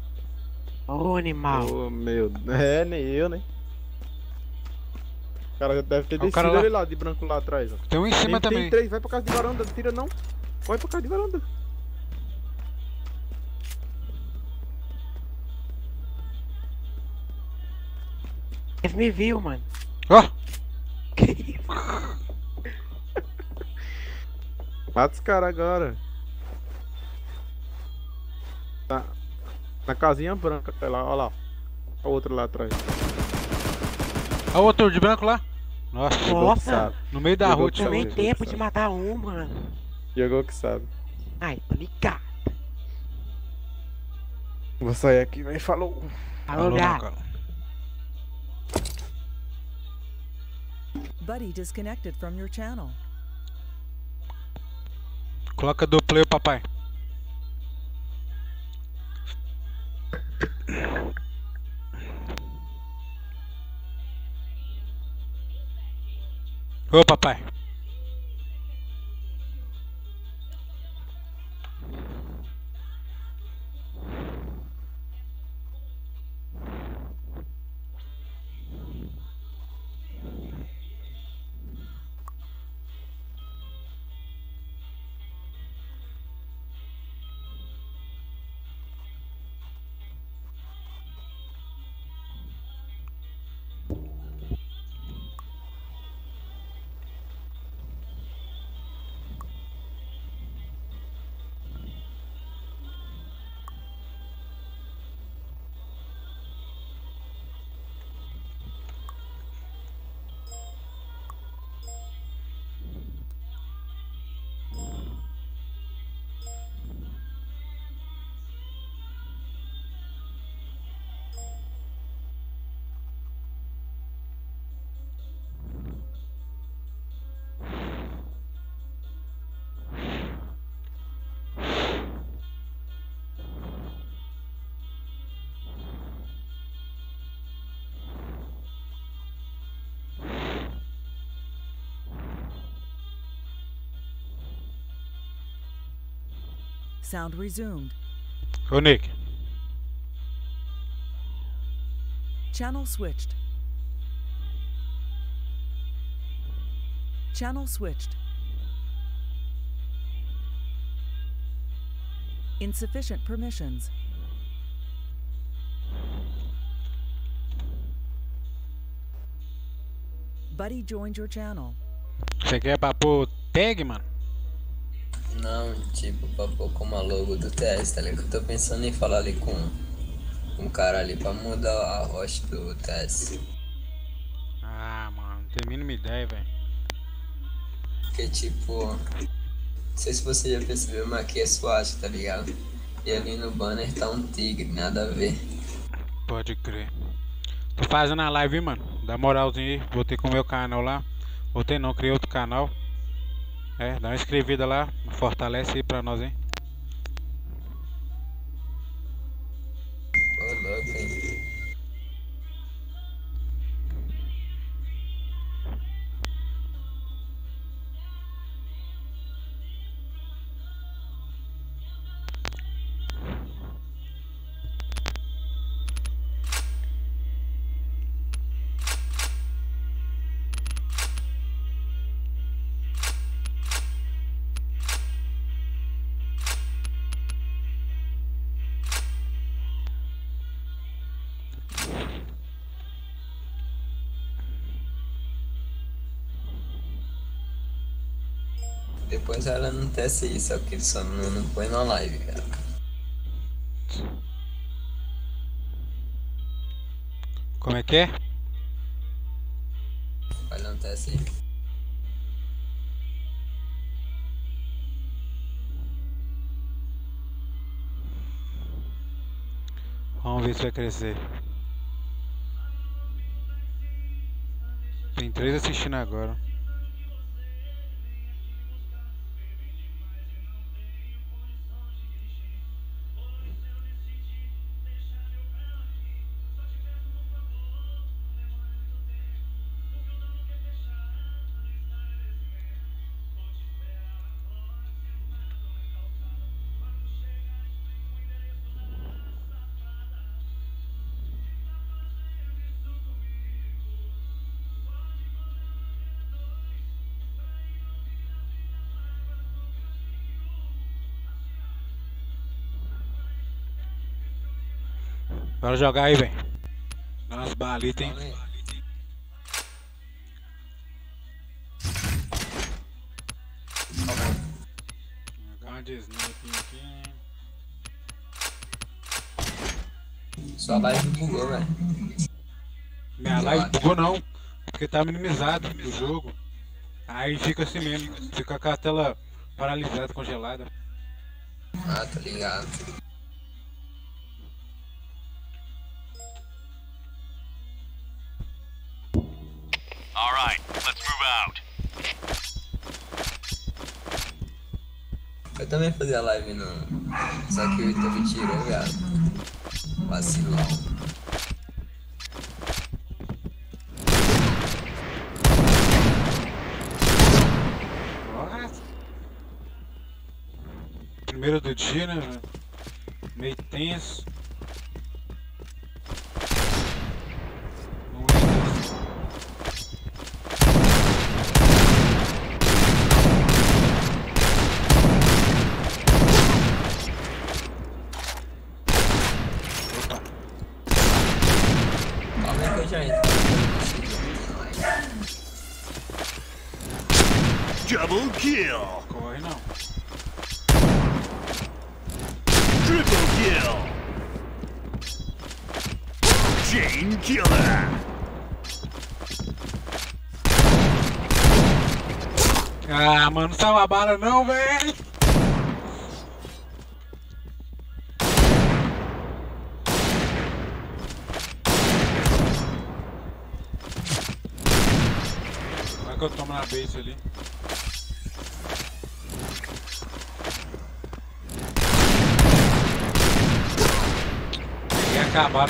Ô, animal. Ô, meu. É, nem eu, né? O cara já deve ter o descido cara lá. ele lá de branco lá atrás, ó. Tem um em cima tem, também. tem três, vai pra casa de varanda, não tira não. Vai pra casa de varanda. Eles me viu, mano. Ó, Mata os caras agora. Tá. Na casinha branca, tá lá, ó lá. A outra lá atrás. ó o outro de branco lá. Nossa, que Nossa, no meio da rua. que sabe. outro. tempo de matar um, mano. Jogou que sabe. Ai, tô ligado. Vou sair aqui, vem, falou. Falou, gato. cara. Buddy disconnected from your channel. Coloca do play, papai. Ô, papai. Sound resumed. Nick. Channel switched. Channel switched. Insufficient permissions. Buddy joined your channel. Você quer pra tag, mano? Não, tipo, pra pôr como a logo do TS, tá ligado? Eu tô pensando em falar ali com o cara ali pra mudar a host do TS. Ah, mano, não tem a mínima ideia, velho. Porque, tipo, não sei se você já percebeu, mas aqui é SWAT, tá ligado? E ali no banner tá um tigre, nada a ver. Pode crer. Tô fazendo a live, hein, mano. Dá moralzinha aí. Voltei com o meu canal lá. Voltei não, criei outro canal. É, dá uma inscrevida lá. Fortalece aí pra nós, hein. Depois ela não testa isso, só que ele só não, não põe na live, cara. Como é que é? Lá no teste aí. Vamos ver se vai crescer. três assistindo agora. Bora jogar aí, velho. Dá umas balitas, hein? Jogar uma de aqui. Sua live bugou, velho. Minha live bugou não, porque tá minimizado o jogo. Aí fica assim mesmo, fica com a tela paralisada, congelada. Ah, tá ligado. Também fazia live no. Só que o YouTube tirou, viado. Vacilão. Primeiro do dia, né? Meio tenso. Base ali. Peguei acabar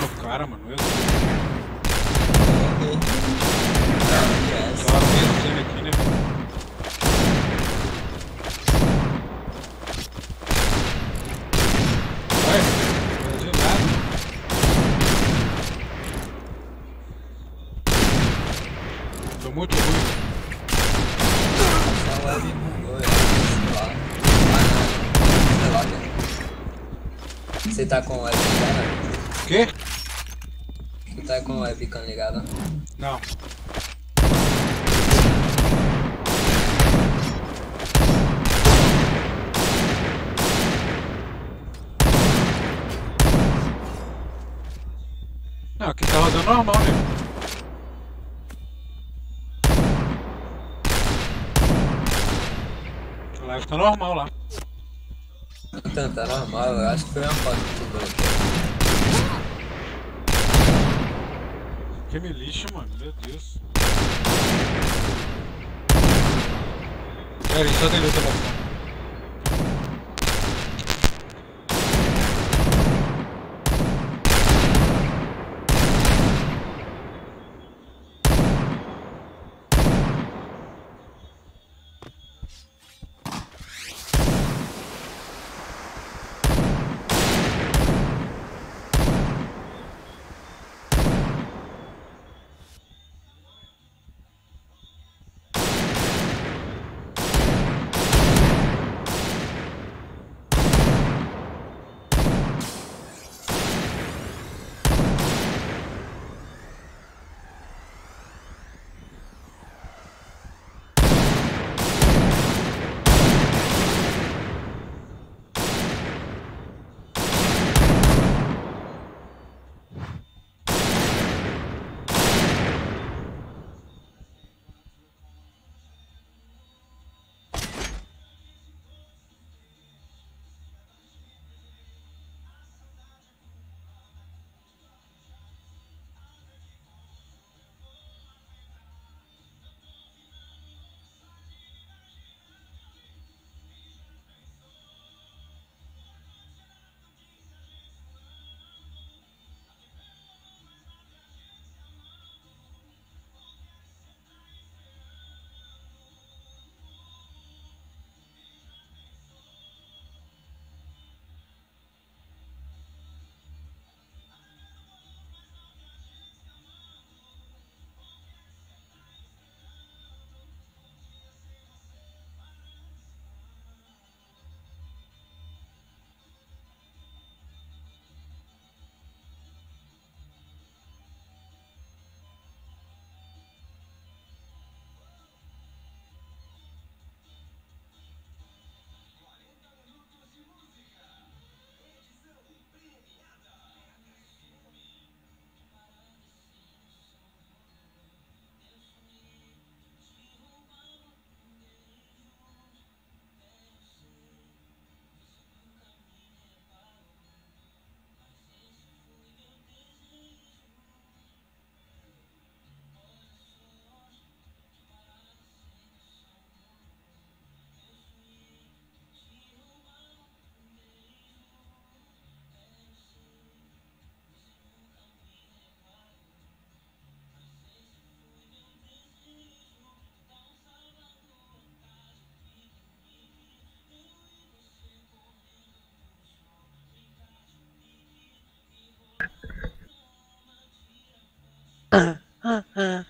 uh, uh.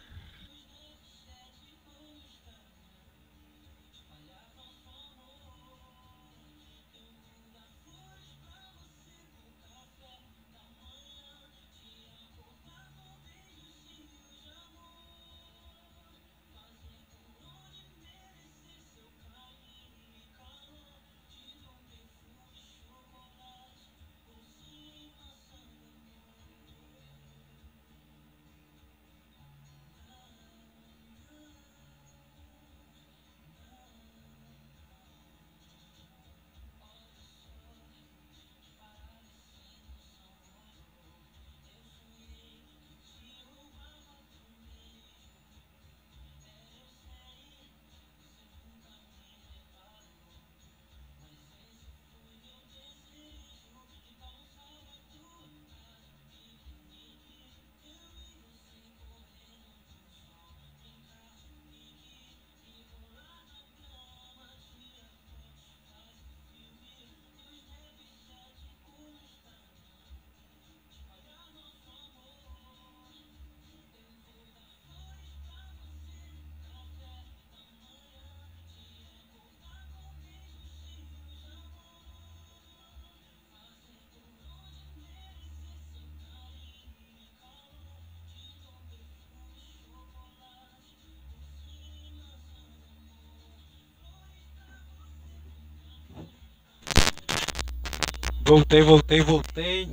Voltei, voltei, voltei.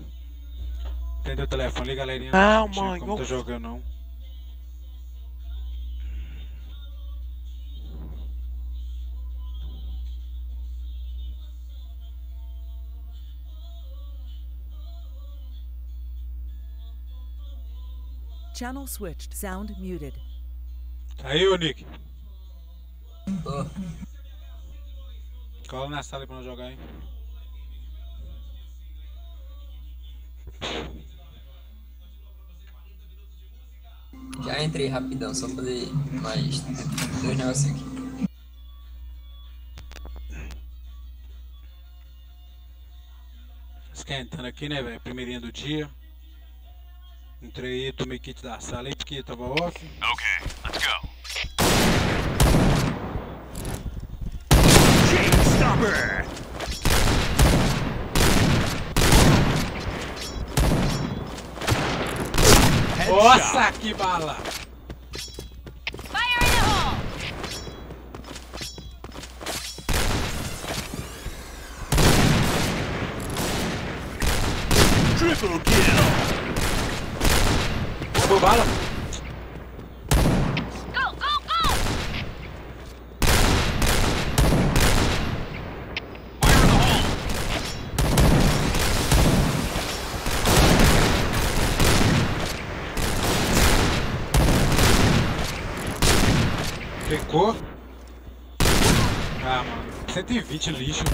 Entendeu o telefone ali, galerinha? Não, tinha mãe, como não- tá jogando não. Channel switched. Sound muted. Caiu, Nick. Ô, Cola na sala aí pra nós jogar, hein? Já entrei rapidão, só fazer mais dois negócios aqui. Esquentando aqui, né, velho? Primeirinha do dia. Entrei aí, tomei kit da sala aí porque tava off. Okay, let's go. Chain Stopper! Nossa, que bala! Triple kill! Acabou bala? Ficou? Ah, mano. 120 lixo,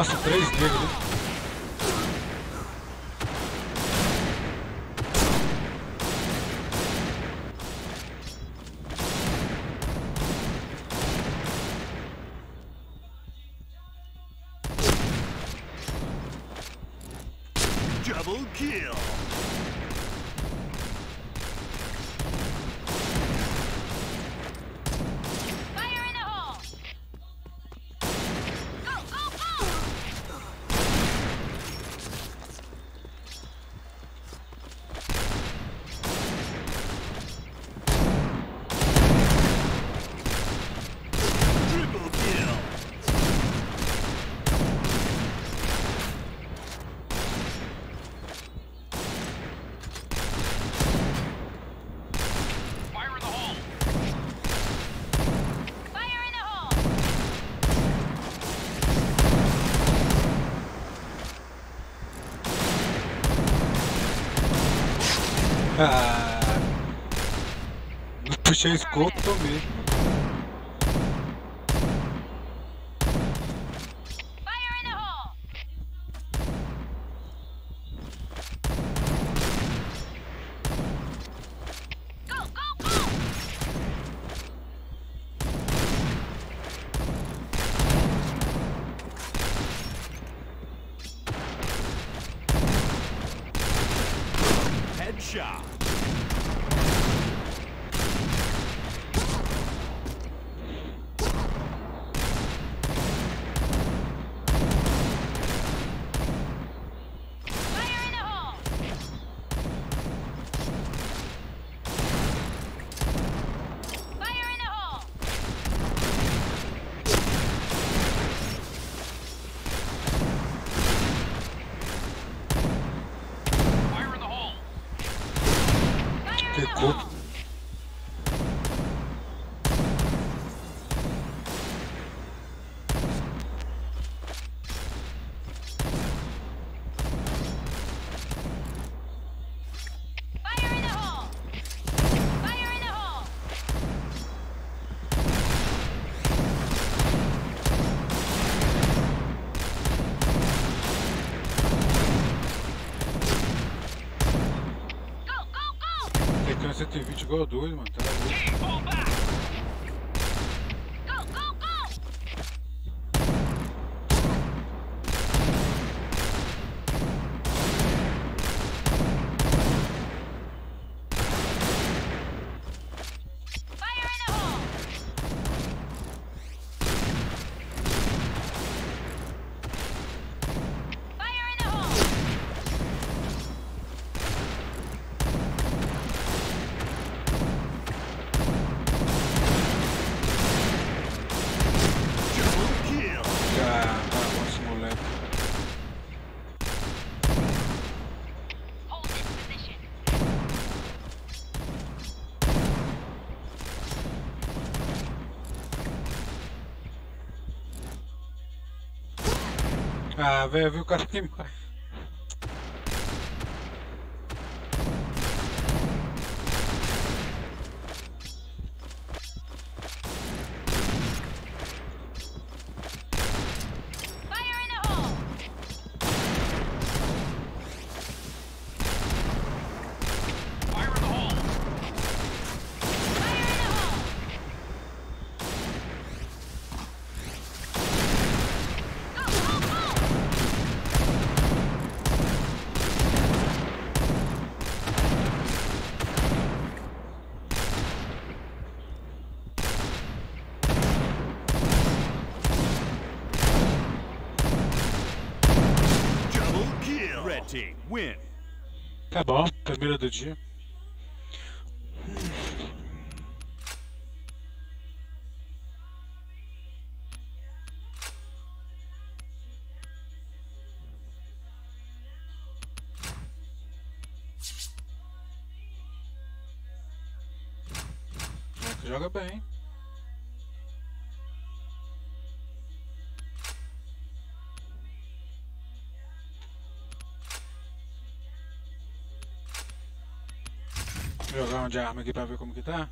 Nossa, três dedos. Né? achei escroto também. gordura, Ah, velho, viu o cara. do dia. Joga bem. de arma aqui pra ver como que tá.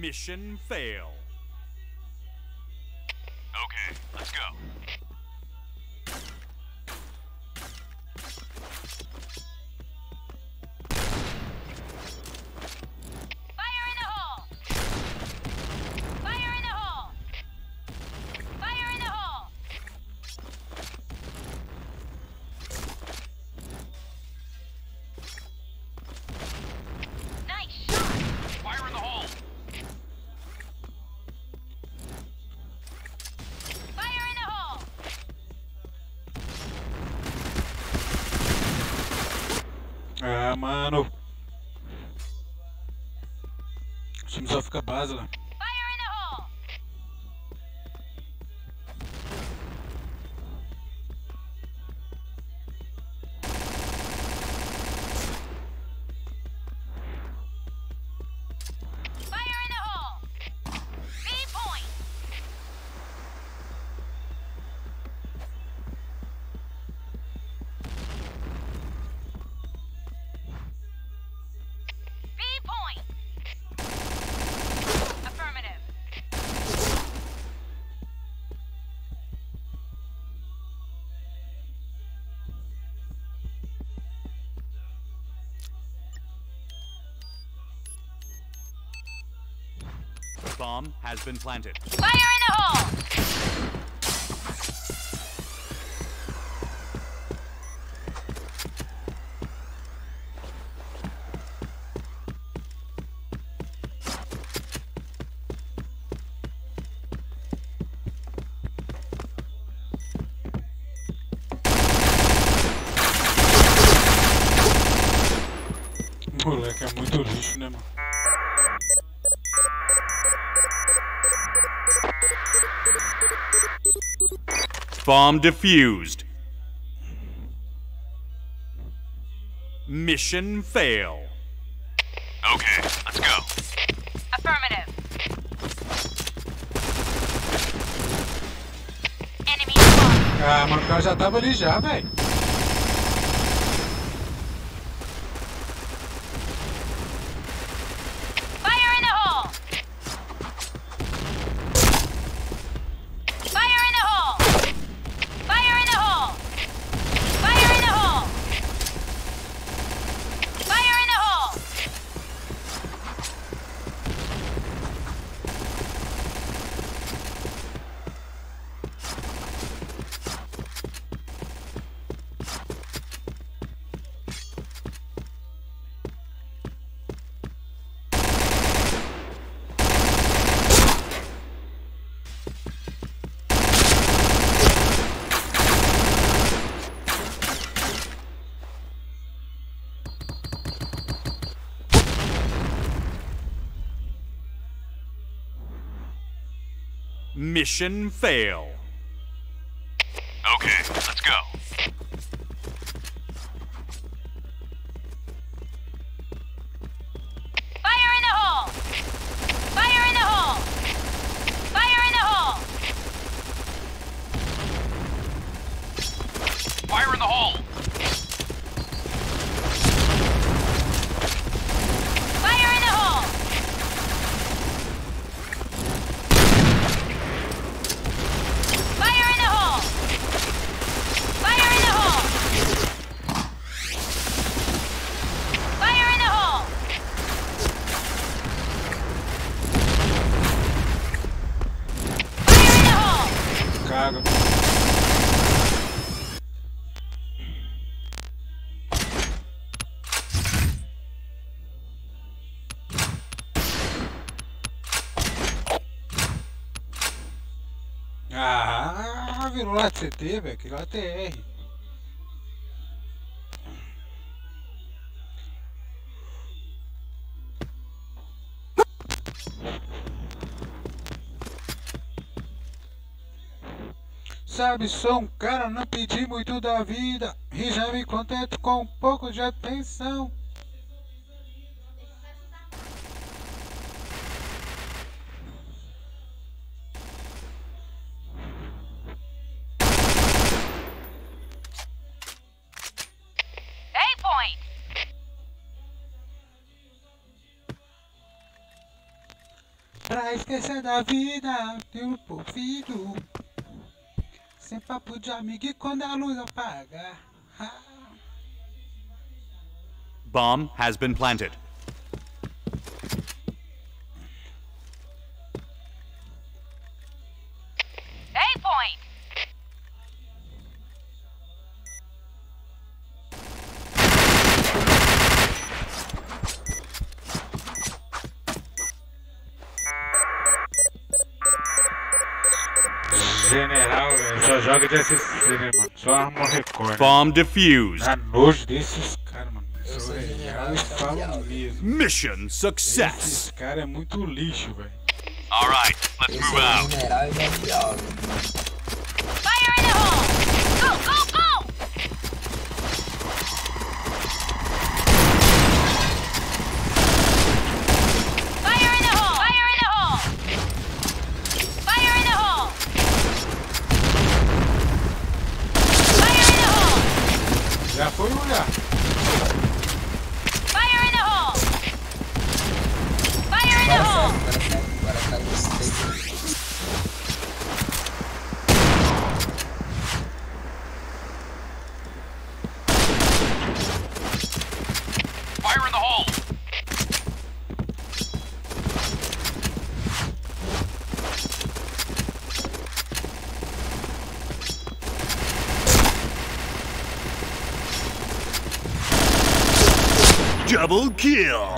Mission failed. mano. o Time só fica base lá. bomb has been planted. Fire in the hole! Bomb defused. Mission fail. Okay, let's go. Affirmative. Enemy. Ah, mano, o cara já tava ali já, velho. Mission fail. CT, velho. Que lá é TR. Sabe, sou um cara, não pedi muito da vida. E já me contento com um pouco de atenção. Esquecer da vida, tenho um ouvido. Sem papo de amigo e quando a luz apaga. Bomb has been planted. Velho, só joga de SC, né, mano? Só arma recorde. Bomb defused. Dá nojo desses caras, mano. Eu sou sou general, real e então, falo diabo. mesmo. Mission success. Esses caras é muito lixo, velho. All right, let's Eu move sou out.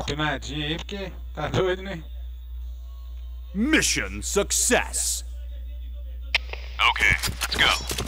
Kill. Pinadinha aí, porque tá doido, né? Mission success. Okay, let's go.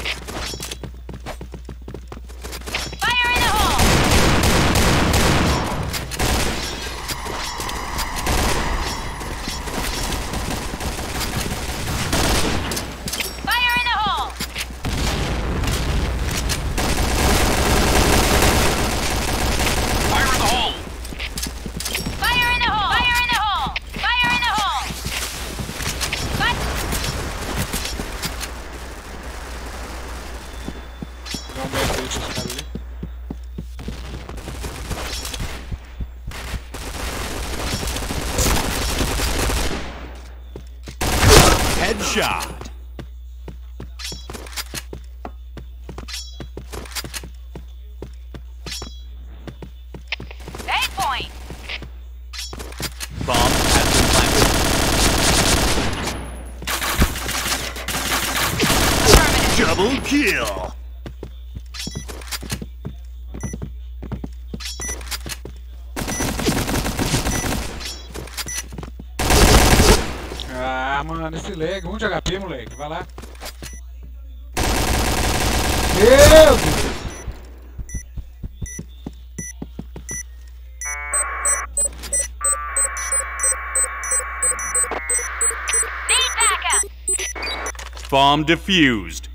Bomb defused.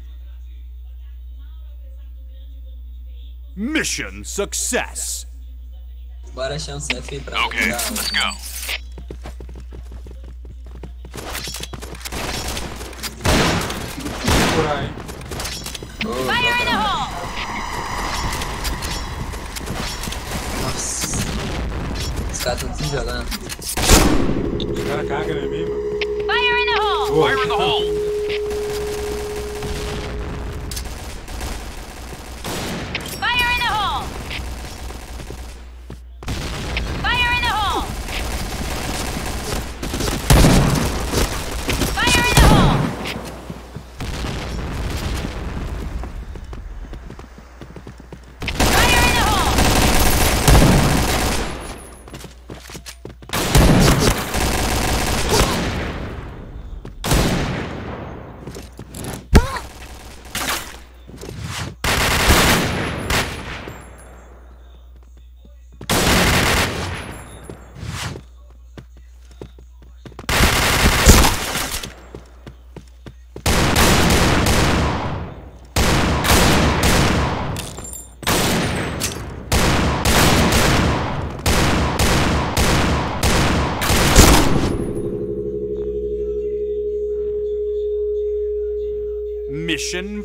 Mission success. Bora achar um CF pra Okay, jogar. let's go.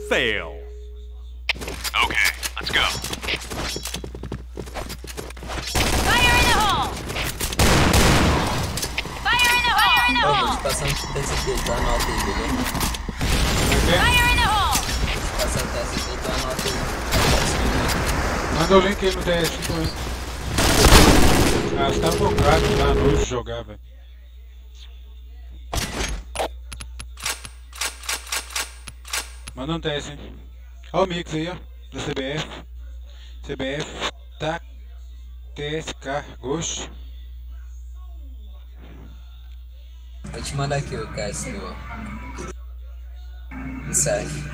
Fail. Teste, hein? Olha o mix aí, ó. Da CBF. CBF tá TSK Ghost. Vou te mandar aqui o do. do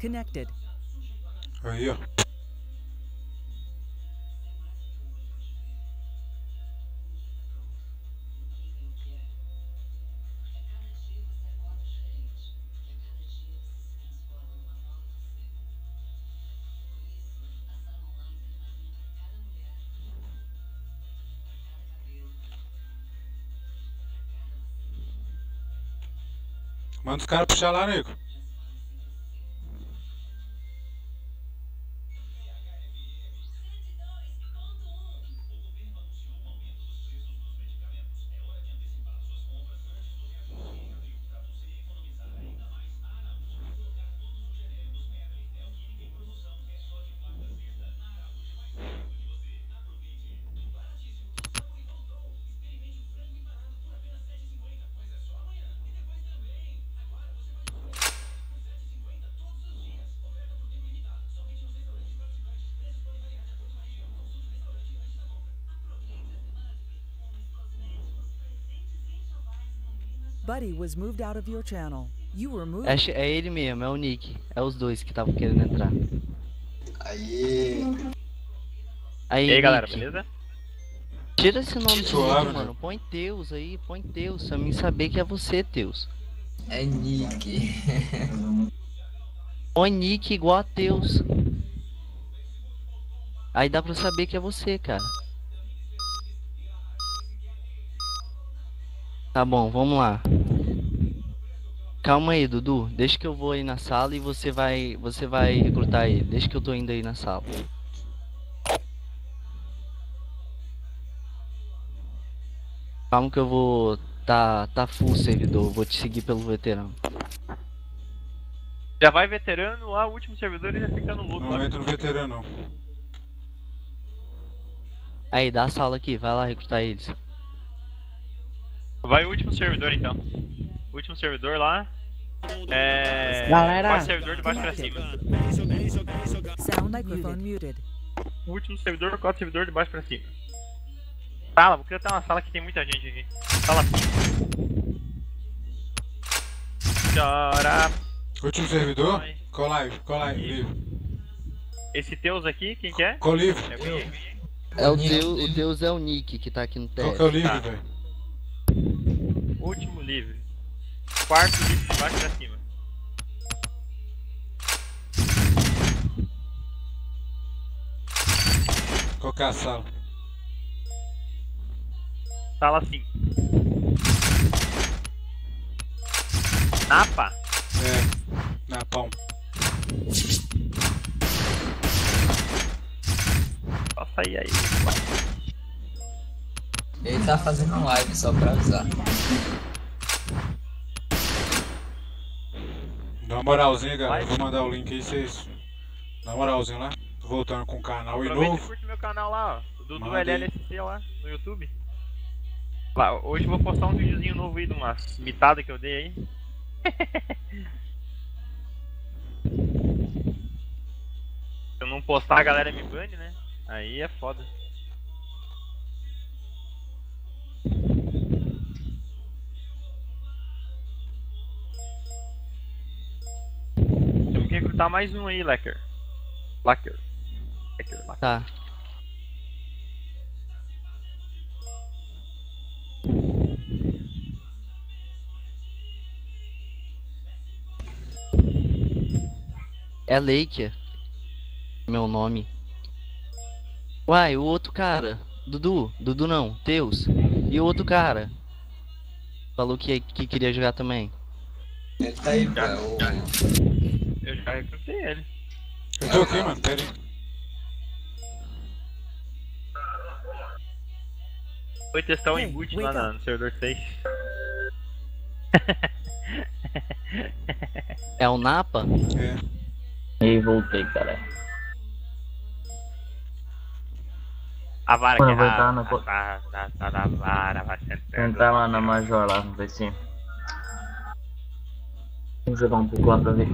Connected. Aí, ó. Manda os caras puxar lá, nego. Buddy was moved out of your channel. You were moved. É, é ele mesmo, é o Nick. É os dois que estavam querendo entrar. Aí. Aí, E aí, galera, beleza? Tira esse nome de Suave, Nick, mano. Põe Teus aí, põe Teus. Pra mim saber que é você, Teus. É Nick. Põe Nick igual a Teus. Aí dá pra saber que é você, cara. Tá bom, vamos lá. Calma aí, Dudu. Deixa que eu vou aí na sala e você vai, você vai recrutar ele. Deixa que eu tô indo aí na sala. Calma que eu vou tá tá full servidor, vou te seguir pelo veterano. Já vai veterano lá, o último servidor e já fica no lucro. Não entra no veterano, não. Aí, dá a sala aqui, vai lá recrutar eles. Vai o último servidor então. O último servidor lá. É. Galera. Quatro servidor de baixo pra cima. Sound microphone muted. O último servidor, quatro servidor de baixo pra cima. Sala, vou criar uma sala que tem muita gente aqui. Sala 5. Chora. Último servidor? Qual live? Qual live? Livre. Esse Teus aqui, quem que é? Qual livre? É o. É Deus, o Deus é o Nick que tá aqui no Qual teste. que é o livre, Tá. velho? Último livre. Quarto livre de baixo pra cima. Qual que é a sala? Sala 5. Napa? É. Na pão. Só sair aí. Ele tá fazendo um live só pra avisar. Dá uma moralzinha, galera. Vou mandar o link aí, vocês. Dá uma moralzinha lá. Voltando com o canal e novo. curte meu canal lá, ó. Do, do. LLSC lá, no YouTube. Lá, hoje eu vou postar um videozinho novo aí de umas mitadas que eu dei aí. Se eu não postar, a galera me bane, né? Aí é foda. Temos que recrutar mais um aí, Lecker. Lacker. Tá. É Laker. Meu nome. Uai, o outro cara. Dudu. Dudu não. Teus. E o outro cara. Falou que, que queria jogar também. Ele tá aí, Já. Eu já recrutei ele. Eu tô aqui, mano, pera aí. Foi testar o Hey, inboot lá na- no servidor 6. É o Napa? É. E voltei, cara. A vara que vai dar na co- Tá, tá, tá da vara, vai sentando. Entrar lá na Major lá, vamos ver se. Vamos jogar um pouco lá pra ver.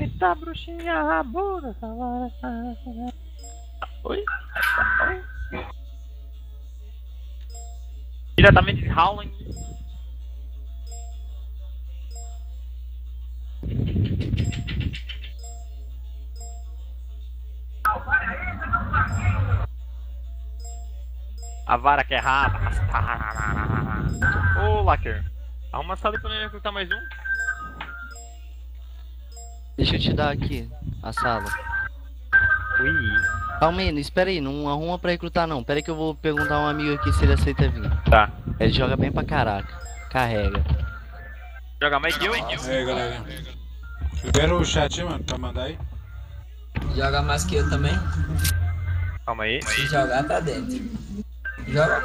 Eita, bruxinha, rabona, essa vara. tá- Oi? Oi? Diretamente de Howling. A vara que é raba. Ô, Lacker. Arruma a sala pra ele recrutar mais um. Deixa eu te dar aqui a sala. Ui. Calma aí, não espera aí, não arruma pra recrutar não. Pera aí que eu vou perguntar a um amigo aqui se ele aceita vir. Tá. Ele joga bem pra caraca. Carrega. Joga mais que eu? E aí, galera. Libera o chat, mano, pra mandar aí. Joga mais que eu também. Calma aí. Se jogar, tá dentro. Joga.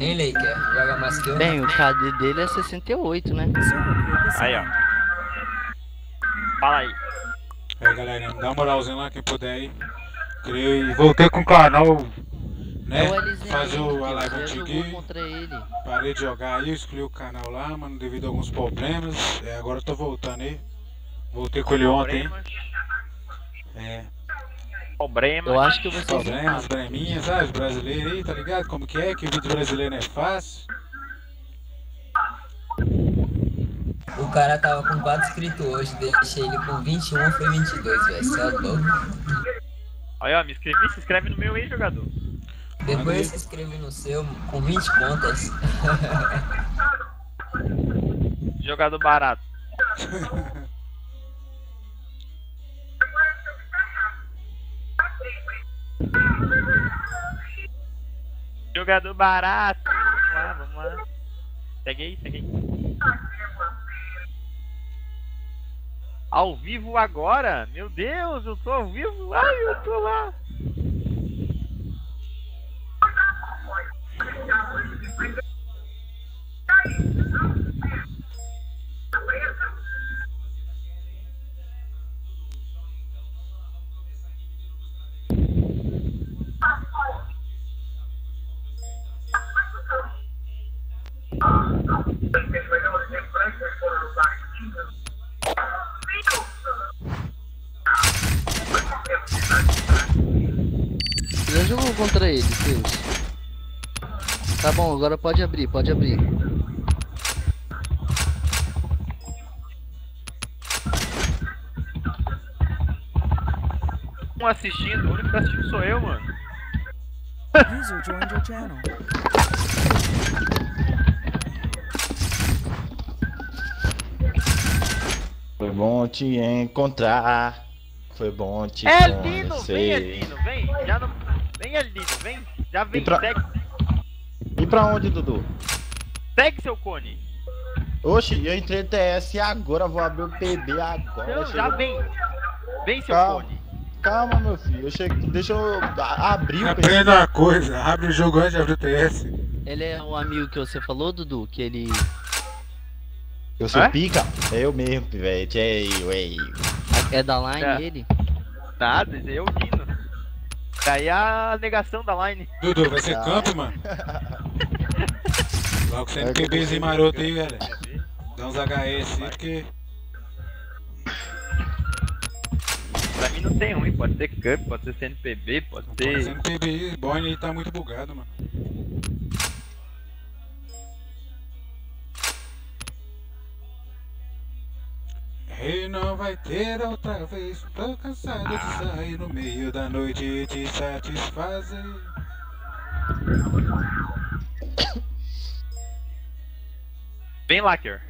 Hein, Laker? Joga mais que eu? Bem, o KD dele é 68, né? Aí, ó. Fala aí. Aí, galera, dá uma moralzinha lá, quem puder aí. Criei, voltei com o canal, né? É Fazer a live antiga. Parei de jogar aí, excluí o canal lá, mano, devido a alguns problemas. É, agora eu tô voltando aí. Voltei com ele ontem. É. Problema. Eu acho que você Problemas, breminhas, sabe? Os brasileiros aí, tá ligado? Como que é? Que vídeo brasileiro não é fácil. O cara tava com 4 inscritos hoje, deixei ele com 21, foi 22, velho. Você é louco. Aí, ó, me inscrevi, se inscreve no meu aí, jogador. Depois se inscreve no seu com 20 contas. Jogador barato. Jogador barato. Vamos lá, vamos lá. Segue aí, segue aí. Ao vivo agora? Meu Deus, eu tô ao vivo. Ai, eu tô lá. Já jogou contra ele, Deus. Tá bom, agora pode abrir, pode abrir. Um assistindo, o único que tá assistindo sou eu, mano. User joined your channel. Foi bom te encontrar. Foi bom te Eldino, vem conhecer. Eldino, vem. Já não... Vem Eldino, vem. Já vem, E pra- segue, E pra onde, Dudu? segue seu cone. Oxi, eu entrei no TS agora, vou abrir o PB agora. Não, já vem. Vem seu Calma, cone. calma, meu filho. Eu cheguei, deixa eu a- abrir o PB. Aprenda uma coisa, abre o jogo antes de abrir o TS. Ele é o amigo que você falou, Dudu? Que ele. Eu sou É? pica? É eu mesmo, pivete. É eu, é eu. É da line É. ele? Nada, esse é o Dino. Daí a negação da line. Dudu, vai ser Ah. campo, mano. Logo É sendo PBzinho maroto aí, galera. Dá uns HS aí, porque. Pra mim não tem ruim, pode ser Cup, pode ser CNPB, pode ser. Sendo PB, Borne aí tá muito bugado, mano. E não vai ter outra vez. Tô cansado de sair no meio da noite e te satisfazer. Vem, Lacker.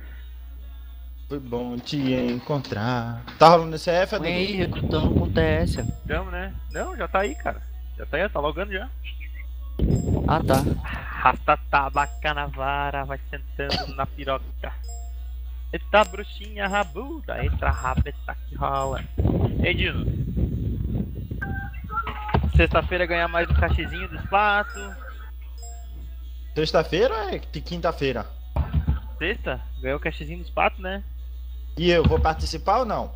Foi bom te encontrar. Tá rolando esse F, Vem aí, recrutando com TS. Tamo, né? Não, já tá aí, cara. Já tá aí, tá logando já. Ah, tá. Rasta tabaca na vara, vai sentando na piroca. Eita bruxinha rabuda, entra rabeta que rola. Ei, Dino. Sexta-feira ganhar mais um cachezinho dos platos. Sexta-feira é quinta-feira? Sexta, ganhou o cachezinho dos patos, né? E eu vou participar ou não?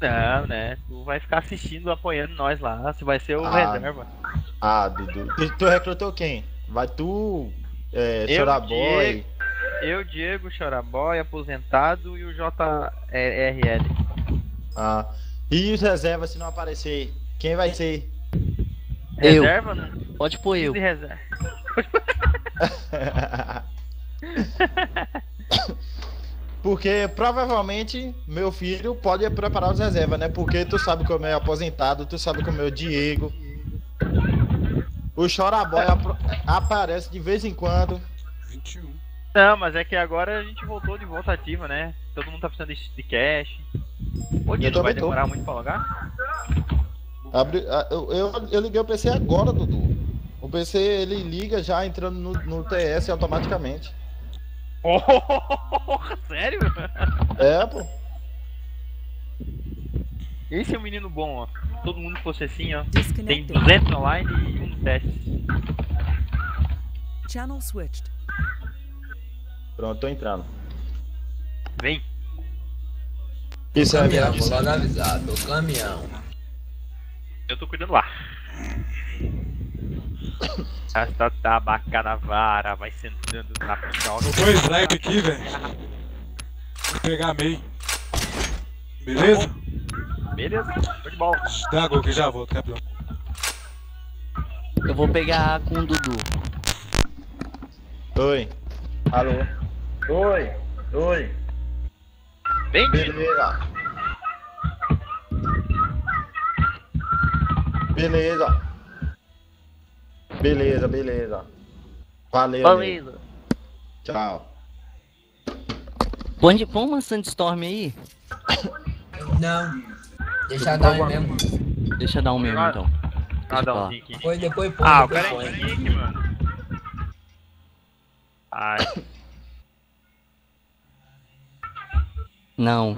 Não, né? Tu vai ficar assistindo, apoiando nós lá. Você vai ser o Ah, reserva. Ah, Dudu. Tu, tu recrutou quem? Vai tu, é, Eu, Choraboy. Diego, eu, Diego, Choraboy, aposentado e o JRL. Ah. E os reservas se não aparecer? Quem vai ser? Eu. Reserva, né? Pode pôr eu. De reserva. Porque provavelmente meu filho pode preparar os reservas, né? Porque tu sabe como é aposentado, tu sabe como é o Diego. O Choraboy apro- aparece de vez em quando. 21. Não, mas é que agora a gente voltou de volta ativa, né? Todo mundo tá precisando de, de cash. Ô, Dino, vai tô. demorar muito pra logar? Abre- ah, eu, eu, eu liguei o PC agora, Dudu. O PC ele liga já entrando no, no TS automaticamente. Sério? É, pô. Esse é um menino bom, ó. Todo mundo fosse assim, ó. Tem 200 online e um no teste. Channel switched. Pronto, tô entrando. Vem. Isso é caminhão, vou avisar, tô caminhão. Eu tô cuidando lá. Essa tabaca na vara, vai sentando na piroca. Tô dois snipe aqui, velho. Vou pegar meio. Beleza? Beleza, show de bola. Dá gol que já volto, capitão. Eu vou pegar com o Dudu. Oi. Alô. Oi. Oi. Vem, Beleza. Beleza. Beleza, beleza. Valeu. amigo. Beleza. Tchau. Põe, põe uma Sandstorm aí. Não. Deixa dar um mesmo. Deixa dar um mesmo então. Pra um pique. Depois, depois põe. Ah, o cara é mano. Ai. Não.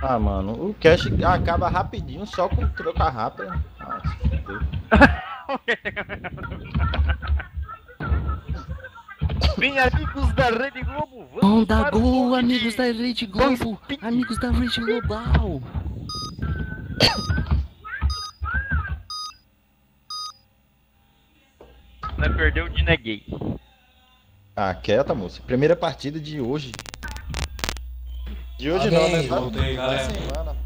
Ah, mano, o cash acaba rapidinho só com trocar rápido. Ah, se fudeu. Vem amigos da Rede Globo, vamos Vão dar para o gol, amigos da Rede Globo. Amigos da Rede Global. Vai perder o Dino é gay. Ah, quieta, moça. Primeira partida de hoje. De hoje Alguém não, né? Da- voltei, da galera. semana.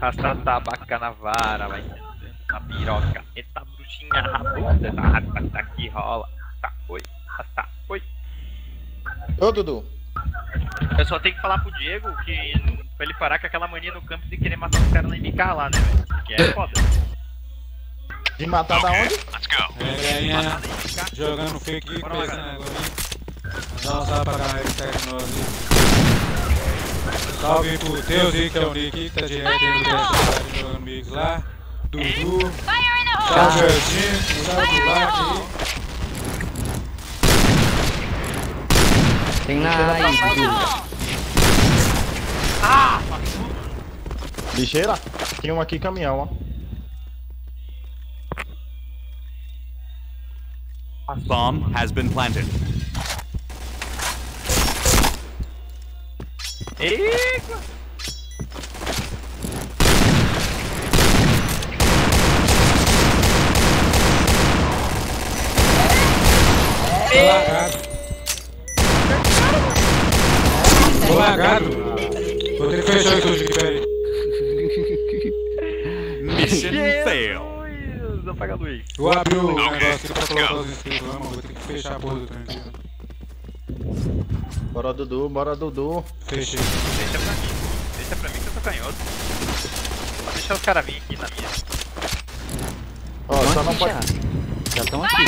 Rasta tabaca na vara, vai na piroca. Eita bruxinha rabuda, tá, tá, tá que rola. Tá, oi, rasta, oi. Ô, Dudu. Eu só tenho que falar pro Diego que pra ele parar com aquela mania no campo de querer matar os caras na MK lá, né, velho? Que é foda. De matar da onde? É, galerinha, jogando fake e pensando agora. Dá um salve pra galera que segue nós aí. Salve pro Deus aí, que é o Nick, que tá direto aí no PS jogando mix lá. Dudu. Salve, Eltinho. Salve, Lac aí. Tem na A aí, Dudu. Ah! Lixeira? Tem um aqui caminhão, ó. Bomb has been planted. Lagado. Tô lagado. Vou ter que fechar o estúdio peraí. Mission fail. Apaga a luz. Vou abrir o negócio aqui pra colocar os inscritos lá, mano. Vou ter que fechar a porra do trem aqui. Bora, Dudu, bora, Dudu. Fechei. Deixa pra mim. Deixa pra mim que eu tô canhoto. Pode deixar os caras virem aqui na minha. Ó, só não pode. Já estão aqui.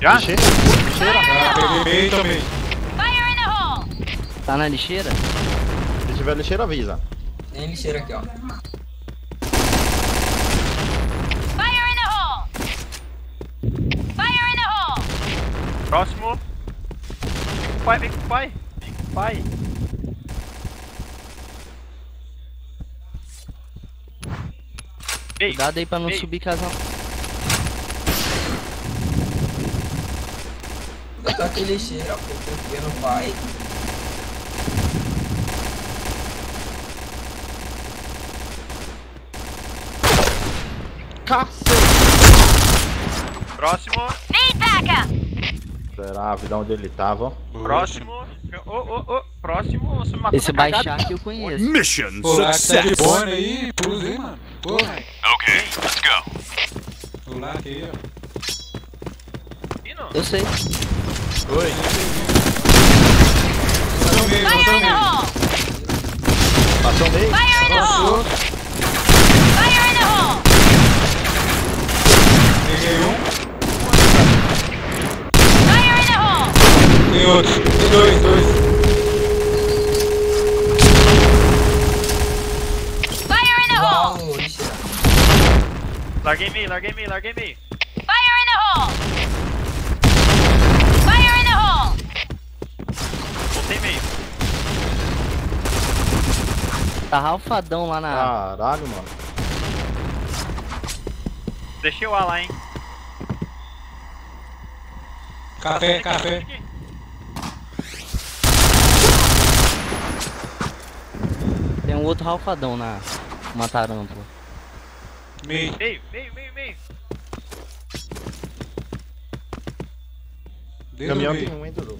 Já? Lixeira, lixeira. Ah, peguei meio também. Fire in the hole! Tá na lixeira? Se tiver lixeira, avisa. Tem lixeira aqui, ó. Fire in the hole! Fire in the hole! Próximo. Vem com o pai, vem com o pai. Vem com o pai. Ei, Cuidado aí pra não ei. subir casal. Botar aqui lixeira, pô. Confia no pai. próximo. Need backup! Será ver onde ele tava. Próximo. Ô, ô, ô. Próximo. Você me matou Esse baixar que eu conheço. Mission Pô, lá que tá de success. bônus aí, mano. Porra. Okay, let's go. Vou lá aqui, ó. Pino? Eu sei. Oi. Passou meio, passou meio. Passou meio. Fire in the hole! Passou. Fire in the hole! Peguei um. Fire in the hole! Tem outro. Tem dois, dois. Fire in the hole! Uau, lixeira. Larguei meio, larguei meio, larguei meio. Fire in the hole! Fire in the hole! Voltei meio. Tá ralfadão lá na. Caralho, mano. Deixei o A lá, hein. Café, café. Tem um outro ralfadão na. Uma tarântula. Meio. Meio, meio, meio, meio. Dentro Caminhão tem um, hein, Dudu?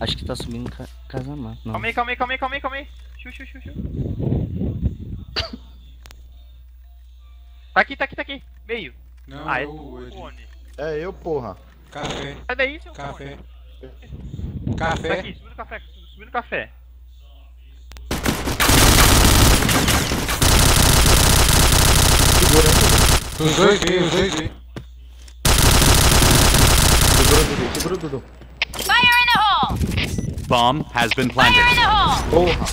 Acho que tá subindo ca casamento. Não. Calma aí, calma aí, calma aí, calma aí, calma aí. Chu, chu, chu, chu. Tá aqui, tá aqui, tá aqui. Meio. Não, ah, é eu- tu, eu- fone. É eu, porra. Café. Sai daí, seu Café. fone. Tá Café. aqui, subindo café, subindo café. Segura, hein, Dudu. Os dois meio, os dois meio. Segura, Dudu. Segura, Dudu. Fire in the hole! Bomb has been Fire in planted. the hole! Porra.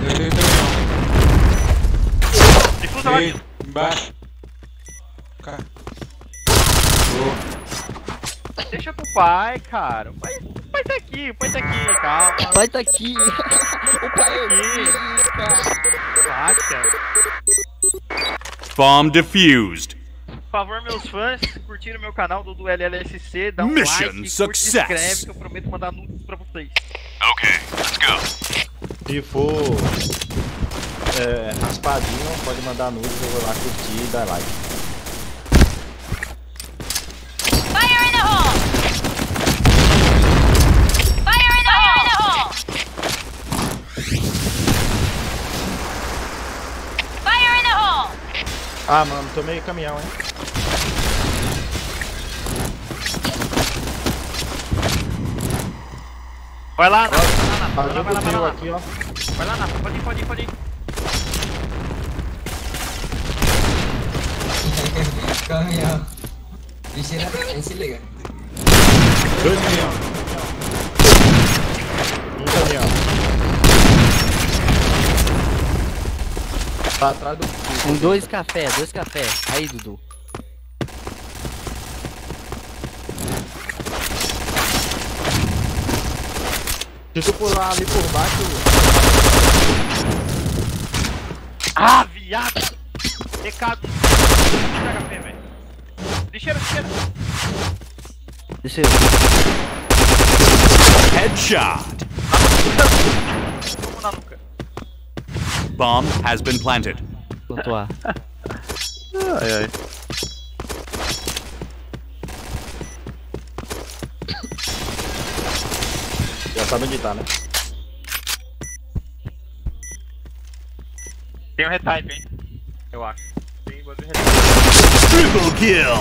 Deixei também, Difusa lá. Embaixo. Cá. Deixa pro pai, cara. O pai, o pai tá aqui, o pai tá aqui, calma. O pai tá aqui. o pai é aqui. Relaxa. Bomb defused. Por favor, meus fãs, curtiram meu canal do LLSC, dá um Mission like, curte, success. se inscreve que eu prometo mandar nudes pra vocês. Okay, let's go. Se for é, raspadinho, pode mandar nudes, eu vou lá curtir e dar like. Fire in the hole! Fire in the hole! Fire in the hole! Ah, mano, tomei caminhão, hein? Vai lá, Nath, vai lá, Nath, vai lá, vai lá, aqui, ó. Vai lá, Nath, pode ir, pode ir, pode ir. Caminhão. Lixeira também, se liga. Dois caminhão. Um caminhão. Tá atrás do. Com dois café, dois café. Aí, Dudu. Se tu pular ali por baixo. Ah, viado! Recado. Pega HP, velho. Lixeira, lixeira. Desceu. Headshot. Vamos na nuca. Bomb has been planted. Botou A. Ai, ai. Já sabe onde tá, né? Tem um retype, hein? Eu acho. Tem bagulho retype. Triple kill.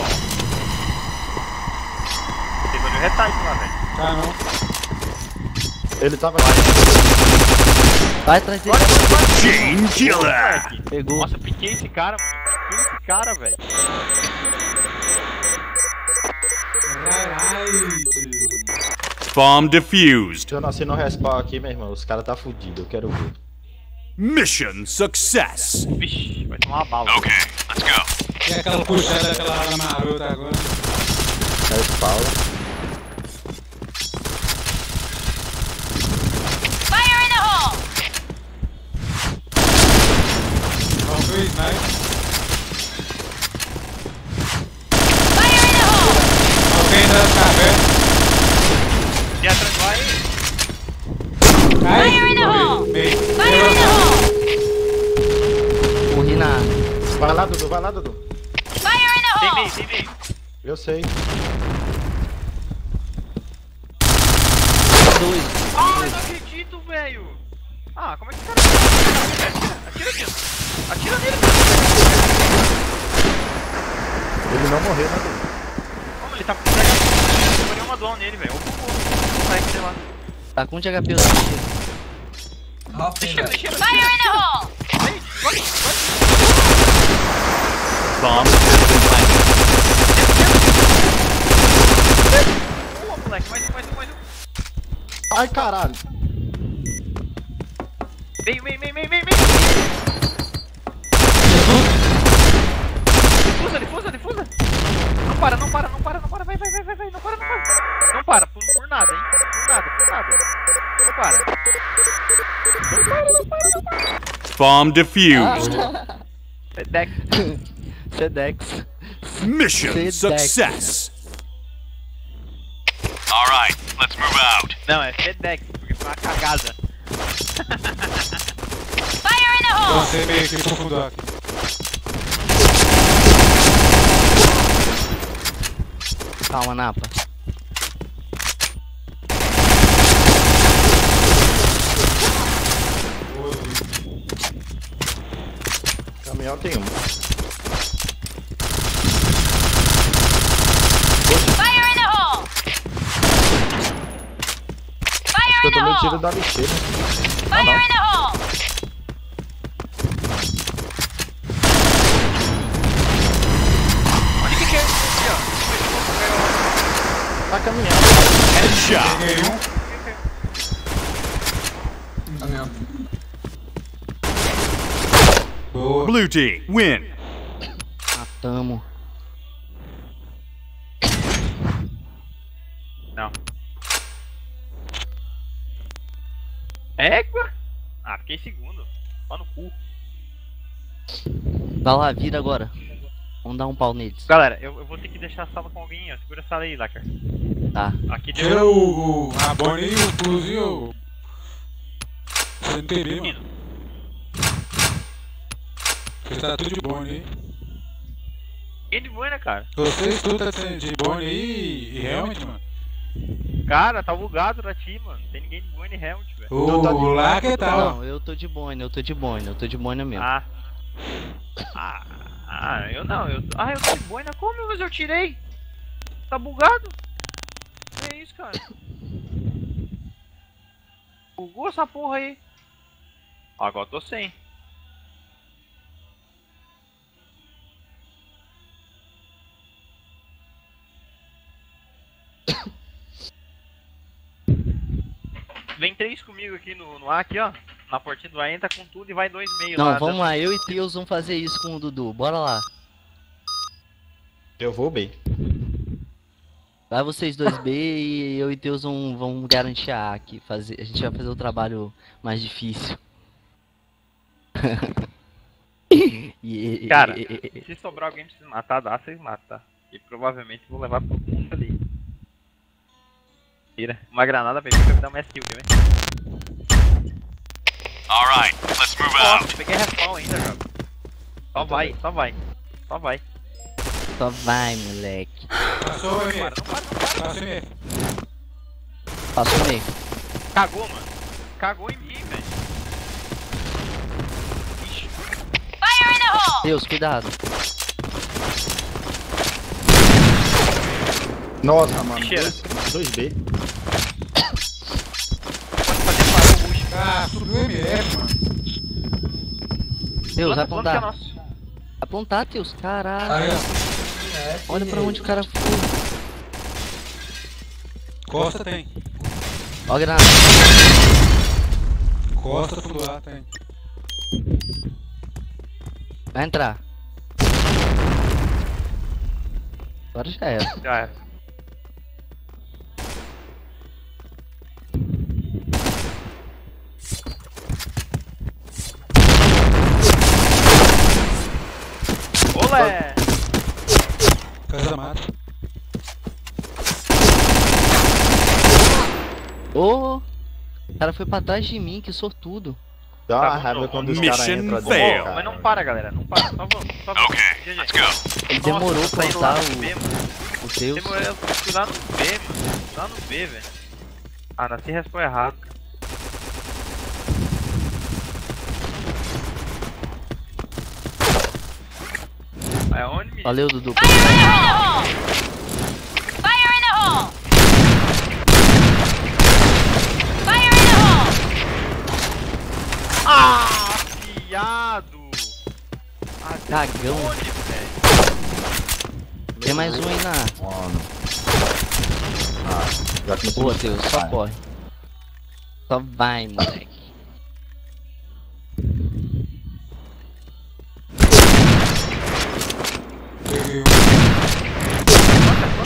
Tem bagulho retype lá, velho. Tá não. Ele tava. Vai atrás dele. Chain killer. Pegou. Nossa, piquei esse cara, mano. Piquei esse cara, velho. Bomb defused. Se eu nasci no respawn aqui, meu irmão, os caras tá fudido, eu quero ver. Mission success. Vixe, vai tomar uma bala. Okay, let's go. E aquela puxada daquela arma marota agora. Respawn. Fire in the hole! Não foi sniper. Fire in the hole! Alguém da caverna. E atrás vai. Ai, Fire in the hole! Fire in the hole! Morri na. Vai lá, Dudu, vai lá, Dudu. Fire in the Tem hole! tem. Eu sei. Dois. Ah, eu não acredito, velho. Ah, como é que o cara. Atira, atira, atira nele. Ele não morreu, né? Como ele tá com PHP? Eu dei uma down nele, velho. Ou bugou. Vai, sei lá. Tá com de HP. eu. Deixa, deixa, Fire in the hole! Vai, vai, vai. Bomb has been planted. Boa, moleque. Mais um, mais um, mais um. Ai, caralho. Vem, vem, vem, vem, vem, vem. Difusa, difusa, difusa. Não para, não para, não para, não para. Vai, vai, vai, vai, vai. Não para, não para. Não para, por, por nada, hein. Por nada, por nada. Não para. Não para, não para, não para. Bomb defused. Sedex. Sedex. Mission Sedex. success. All right, let's move out. Não, é Sedex, porque foi uma cagada. Fire in the hole! Meio. Calma, Napa. Caminhão tem um. Fire in the hole! Fire Eu in the tomei tiro da lixeira. Fire in the hole! Olha o que que é isso aqui, ó. Tá caminhando. Headshot. Um. Boa. Blue team win. Matamos. Não. Égua? Ah, fiquei em segundo. Só no cu. Vai lá, vira agora. Vamos dar um pau neles. Galera, eu, eu vou ter que deixar a sala com alguém, ó. Segura a sala aí, Lacker. Tá. Aqui deu. Tira o, o a Bonnie e o fuzil. Você não tem mano. Você tá tudo de Bonnie aí. Que de boa, né, cara? Vocês tudo tá de de Bonnie aí e Helmet, mano. Cara, tá bugado pra ti, mano. Não tem ninguém de boa nem Helmet, velho. O, o lá que tá, ó. Não, eu tô de boina, eu tô de boina, eu tô de boina mesmo. Ah. Ah, ah, eu não, eu. Ah, eu tô de boina como? Mas eu tirei. Tá bugado? Que isso, cara? Bugou essa porra aí. Agora eu tô sem. Vem três comigo aqui no, no A, aqui, ó. Na portinha do A, entra com tudo e vai dois meio Não, lá. vamos lá, eu e Teus vamos fazer isso com o Dudu. Bora lá. Eu vou bem. Vai vocês dois B e eu e Teus vamos, vamos garantir a A aqui. Fazer, a gente vai fazer o trabalho mais difícil. E- Cara, se sobrar alguém pra se matar, dá, vocês matam, tá? E provavelmente vou levar pro mundo ali. Tira. Uma granada pra ele pra me dar uma skill, quer ver? All right, let's move out. Peguei respawn ainda, jogo. Só vai, só vai. Só vai. Só vai, moleque. Passou Não MF. para, não para, não para. Passou o MF. Passou meio. Cagou, mano. Cagou em mim, velho. Fire in the hole! Deus, cuidado. Nossa, mano. Lixeira. dois- 2B. Ah, subiu o MF, mano. Teus, vai que é apontar. Apontar, Aí, caralho. ó. Olha pra onde o cara foi. Costa tem. Ó a granada. Costa pro lado tem. Vai entrar. Agora já era. Já era. Ô! o cara foi pra trás de mim, que sortudo. Dá uma Tá, raiva quando os caras entram do carro. Mas não para, galera. Não para. Só vamos. Só vamos. Let's go. Ele Nossa, demorou tá pra B, o, mano. o Teus. Demorou, eu fui lá no B, mano. Lá no B, velho. Ah, nasci respondeu errado. Valeu, Dudu. Fire in the hole! Fire in the hole! Ah, fiado! Ah, Cagão. Tem mais um aí na. Mano. Ah, já começou Boa, a Teus, só corre. Só vai, moleque.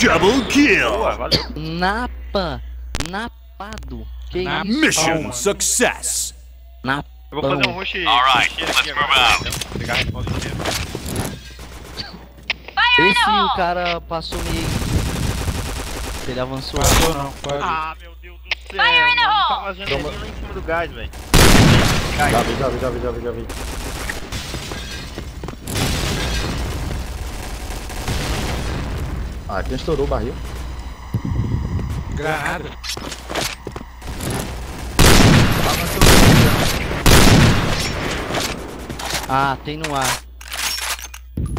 Double kill. Boa. Napa! Napado! Que Napa. Mission success. Napão. Eu vou fazer um rush. Alright, let's move out. então. Pegar a resposta inteira. Esse o cara passou meio. Ele avançou. Passou não, pode. Ah, meu Deus do céu. Fire in the mano, hole. Tá fazendo ali lá em cima do gás, velho. Já vi, já vi, já vi, já vi, já vi. Ah, quem estourou o barril? Granada. Ah, tem no ar.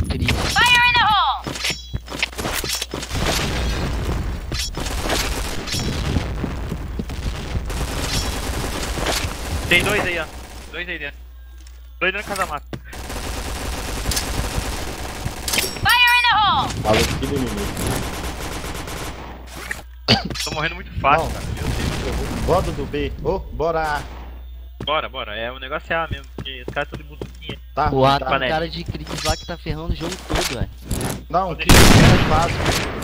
Cris. Fire in the hole! Tem dois aí, ó. Dois aí dentro. Dois dentro do casamento. Fire in the hole! Falou que do inimigo. Tô morrendo muito fácil, Não. cara. Meu Deus. Bora do B. Ô, bora. Bora, bora. É, o negócio é A mesmo, porque os caras estão de. Tá O ruim, ar tá? um cara de Cris lá que tá ferrando o jogo todo, velho. Não, que é fácil.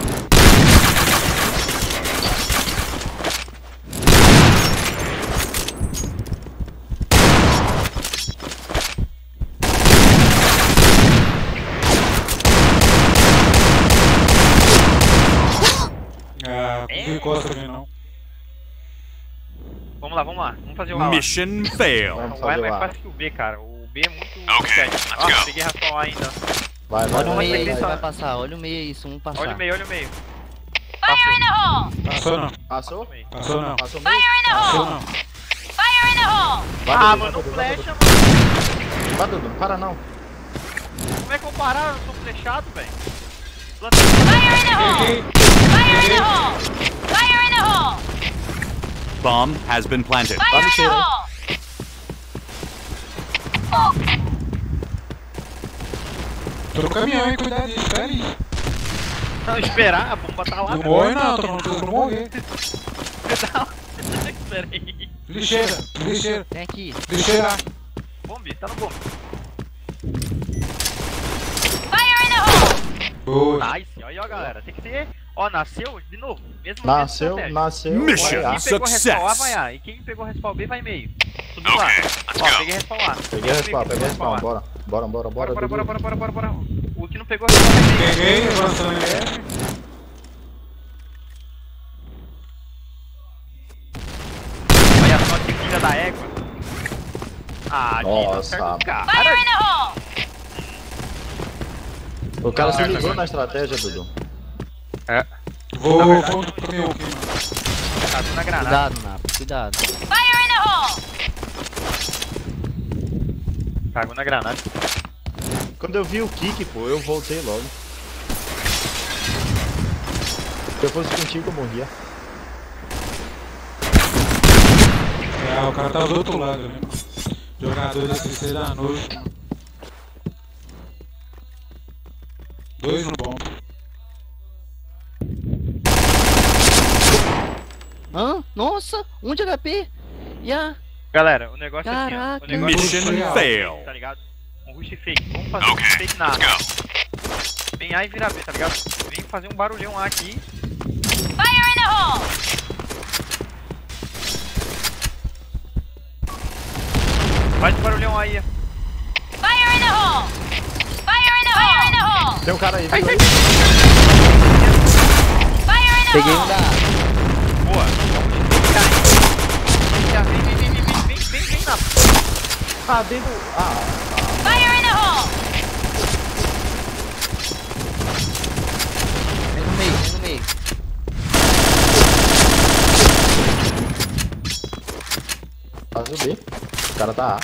Ah, não vi costa também não. Vamos lá, vamos lá. Vamos fazer o A. Mission fail. Vamos O A é mais fácil que o B, cara. O B é muito. Ok, let's Ah, go. peguei ainda. Vai, vai, Olha o meio vai, aí, vai, você vai. passar. Olha o meio aí, se um passar. Olha o meio, olha o meio. Fire in the hole! Passou não. Passou? Passou não. Passou meio? Fire in the hole! não. Fire in the hole! Ah, mano, flecha, mano. Vai, Dudu, para não. Como é que eu parar? Eu tô flechado, velho. Fire in the hole! Fire in the hole! Fire in the hole! Bomb has been planted. Fire in the hole! Tô no caminhão, hein? Cuidado disso, espera aí. Não, esperar, a bomba tá lá. Não morre não, tô não morrer. Espera aí. Lixeira, lixeira, Tem aqui. lixeira. Bombe, tá no bombe. Fire in the hole! Boa. Nice. Aí, ó, galera. Tem que ser. Ó, nasceu de novo. Mesmo Nasceu, mesmo nasceu. Mission vai, Quem pegou respawn A success. vai A. E quem pegou respawn B vai meio. Subiu Ok, lá. Ó, peguei respawn A. Peguei a respawn, peguei respawn, bora. Bora, bora, bora, Bora, bora, bora, bora, bora, bora, bora. O que não pegou respawn vai. Peguei, F. Olha só que filha da égua. Ah, Nossa. certo, cara. Fire in the hole! O cara se ligou na estratégia, Dudu. Vou, Na verdade, vou pro caminhão aqui, mano. Cagou na granada. Cuidado, Napa, cuidado. Fire in the hole! Cagou na granada. Quando eu vi o kick, pô, eu voltei logo. Se eu fosse contigo, eu morria. Ah, o cara tá do outro lado, né? Jogador desse seis da noite. Dois no bomb. Nossa, um de HP. E a. Galera, o negócio é Caraca. assim, ó. O negócio Mission é fail. Tá ligado? Um rush fake. Vamos fazer um rush fake na A. Vem A e vira B, tá ligado? Vem fazer um barulhão A aqui. Fire in the hole! Faz um barulhão aí. Fire in the hole! Fire in the hole! Fire in the hole! Tem um cara aí. Fire in the Peguei hole! um da. Boa. Já vem, vem, vem, vem, vem, vem, vem, vem na. Ah, dentro. Ah, Fire in the hole! Vem no meio, vem no meio. faz o B. O cara tá A.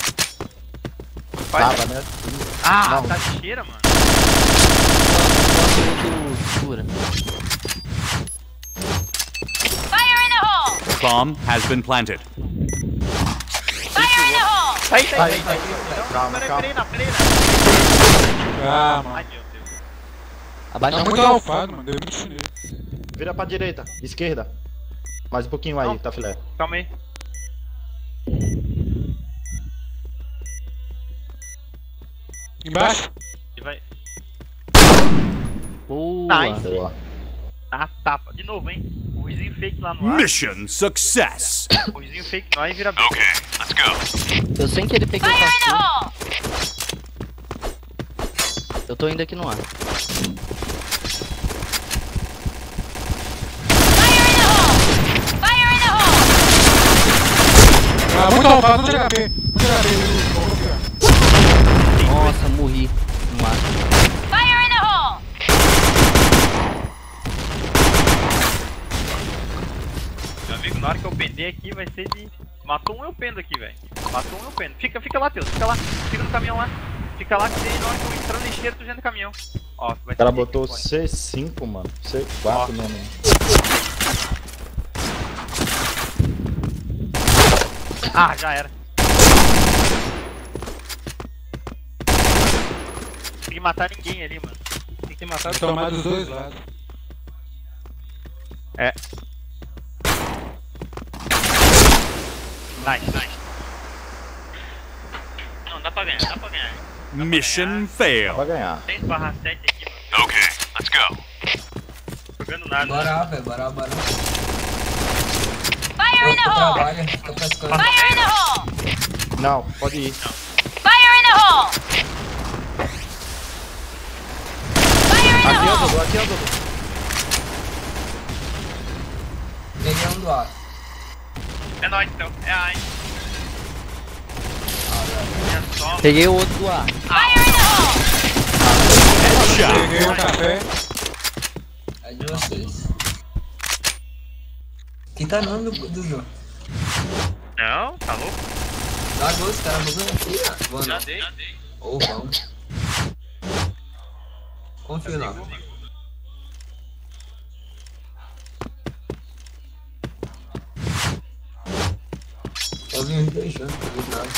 Tava, né? Ah, Não. tá de cheira, mano. Outro segura. Bomb has been planted. Fire in the hole! Tá aí, tá aí, Aí, tá aí. aí. Então, Calma, calma. Ah. Ai, meu Deus. Abaixa Tá muito alfado, mano. Deu muito chinês. Vira pra direita, esquerda. Mais um pouquinho aí, tá filé. Calma aí. Embaixo. E vai. Boa. Nice. Boa. Na tapa. De novo, hein? O ruizinho fake lá no ar. Mission success. O ruizinho fake no ar e vira B. Okay, let's go. Eu sem querer peguei o Fire in the pastor. hole! Eu tô indo aqui no ar. Fire in the hole! Fire in the hole! Ah, muito alfado, muito HP. Muito HP. Nossa, morri no ar. Fire in the hole! Meu amigo, na hora que eu pender aqui vai ser de. Matou um eu pendo aqui, velho. Matou um eu pendo. Fica, fica lá, Teus. Fica lá. Fica no caminhão lá. Fica lá que daí na hora que eu entrar no lixeiro, tu já no caminhão. Ó, vai O cara botou que- C5, mano. C4 no nome. Ah, já era. Tem que matar ninguém ali, mano. Tem que matar Tomar dos dois lados. É. Nice, nice. Não, dá pra ganhar, dá pra ganhar. Mission Pra fail. ganhar. 6 barra 7 aqui, mano. Okay, let's go. Jogando nada. Bora, velho, bora, bora. Fire in the hole! trabalho, fica pescando. Fire in the hole! Não, pode ir. Fire in the hole! Fire in the Aqui, hole! Dudu, aqui, ó, Dudu. Peguei um do ar. É nóis, então. É a, hein. Só. Peguei o outro do hole! Peguei um café. É de vocês. Quem tá no do Dudu? Não, tá louco? Dá gosto, cara. Vou aqui, ó. Vou Já não. dei. Ou vamos. Confio lá. Eu vi os dois juntos, não vi nada.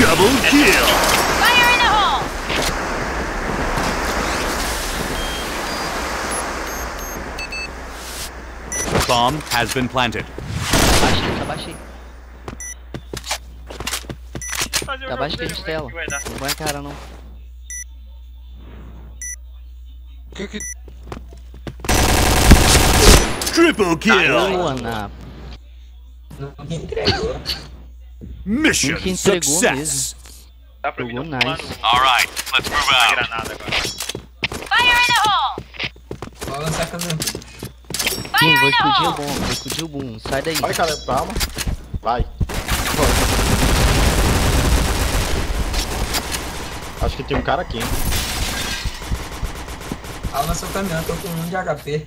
Double kill. Fire in the hole! Bomb has been planted. Abaixei, abaixei. Fazer o Abaixo jogo que a dele, gente vamos ver tela. o que vai dar. Não vai cara não. Que que... Triple kill. Boa, na. Mission Um que entregou success. Dá pra Jogou mim não nice. All right, let's move out. granada agora. Fire in the hole! Vou lançar a câmera. Kim, Fire vou in the explodir o hole! bom, vou explodir o boom. Sai daí. Vai, cara, calma. Vai. Acho que tem um cara aqui, hein? Calma seu caminhão, tô com um de HP.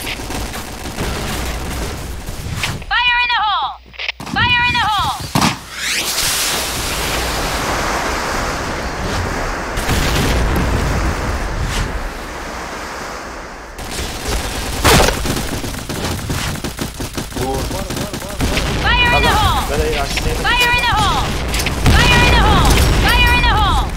Fire in the hole! Fire in the hole! Fire in the hole!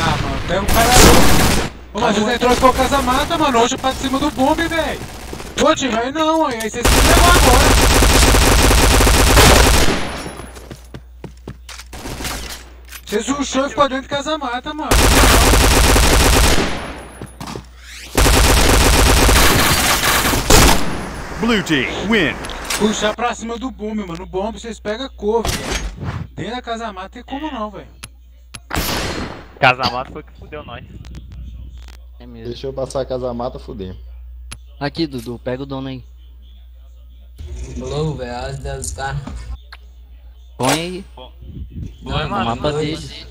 Ah, mano, pega o cara louco. Ô, entrou com casa-mata, mano. Hoje pra cima do bombe, velho. Pô, tio, aí não, aí vocês se levou agora. Você rushou e ficou dentro de casa-mata, mano. Blue team win. Puxar pra cima do bombe, mano. O bombe vocês pegam couve, velho. Dentro da casa-mata tem como não, velho. Casamata foi que fudeu nós. É mesmo. Deixa eu passar a casa mata, fuder. Aqui, Dudu, pega o dono aí. Blue, velho, as dos caras. Põe aí. Põe, o mano, mapa dois. dele.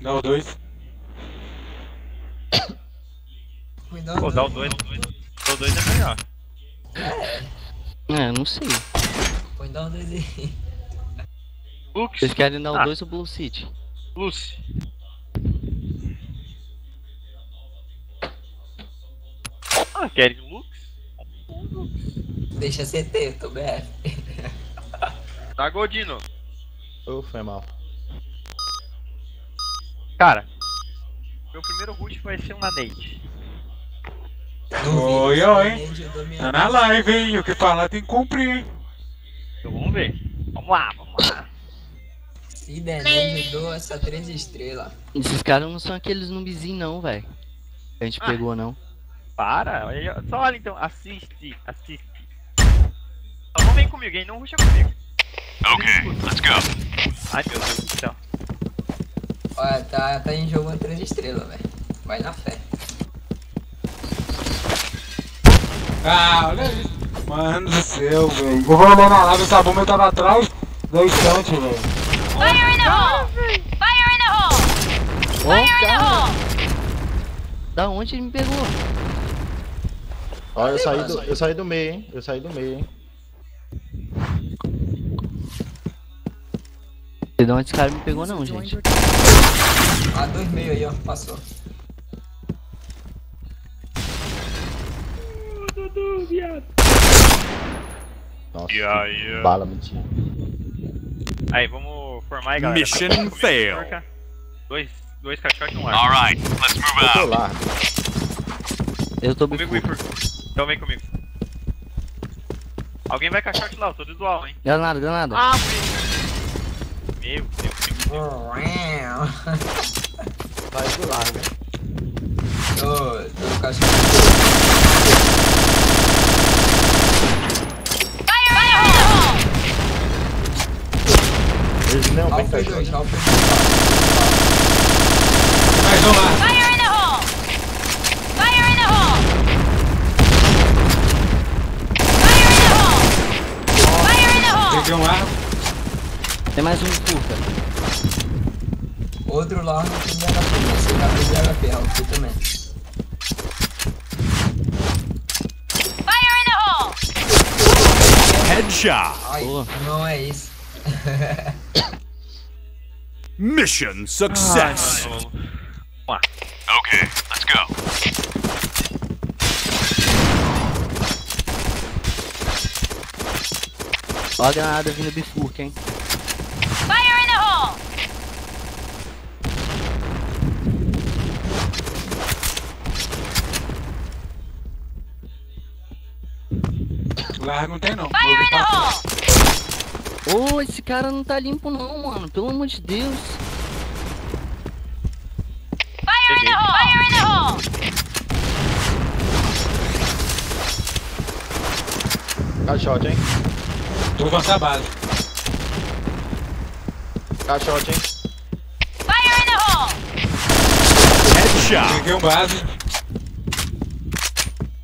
Dá o dois. Cuidado. Pô, dá o 2. O 2 é melhor. É, não sei. Põe dá o dois aí. Lux. Vocês querem dar o Ah. 2 ou Blue City? Lucy. Ah, querem Lux? Deixa CT, tô BF. Tá, Godino. Ô, foi mal. Cara, meu primeiro rush vai ser um Nate. Oi, oi. Tá na live, hein? O que falar tem que cumprir, hein? Então vamos ver. Vamos lá, vamos lá. Se der eu dou essa três estrelas. Esses caras não são aqueles noobzinhos não, velho. A gente Ah. pegou, não. Para, olha- só olha então, assiste, assiste. Só não vem comigo, hein? Não ruxa comigo. Okay, let's go. Ai meu Deus do céu. Olha, tá, tá em jogo a três estrelas, velho. Vai na fé. Ah, olha isso. Mano do céu, velho. Vou olhar na lava, essa bomba tava atrás da estante, velho. Fire in the hole! Fire in the hole! Fire in the hole! Da onde ele me pegou? Ó, eu saí, do, eu saí do meio, hein? Eu saí do meio, hein? Sei de onde esse cara me pegou não, gente. A dois meio aí, ó. Passou. Nossa, Yeah, yeah. bala, mentira. Aí, vamos formar aí, galera. Mission Comigo, fail. Dois, dois caixotes e um ar. Alright, let's move Eu tô out. lá. Eu tô bicudo. Então vem comigo. Alguém vai caixote lá, eu tô do dual, hein? Granada, granada. Ah, meu. Meu Deus, meu Deus. Sai do lado, né? Ô, tô caixa. Fire hole! Eles não 2, Alfa Mais um lá. Fire Peguei um arco. Tem mais um curta. Outro lá no time de HP. Esse cara de HP, Alfa também. Fire in the hole! Headshot. Ai, Boa. não é isso. Mission success. Vamos lá. Okay, let's go. Ó a granada vindo bifurca, hein. Fire in the hole! Larga não tem não. Fire in the hole! Ô, esse cara não tá limpo não, mano. Pelo amor de Deus. Fire in the hole! Fire in the hole! Caixote, hein? Vou avançar a base. Caixote, hein? Fire in the hole! Headshot. Peguei um base.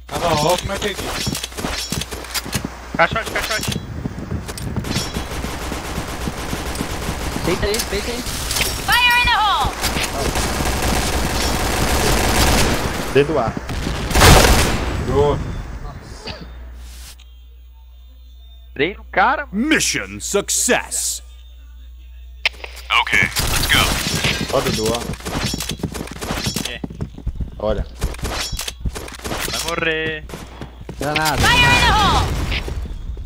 Tava off, mas peguei. Caixote, caixote. Deita aí, deita aí. Fire in the hole! Dedo A. Boa. Dei no cara, mano. Mission success. Okay, let's go. Ó, Dudu, ó. É. Olha. Vai morrer. Granada. Fire in the hole!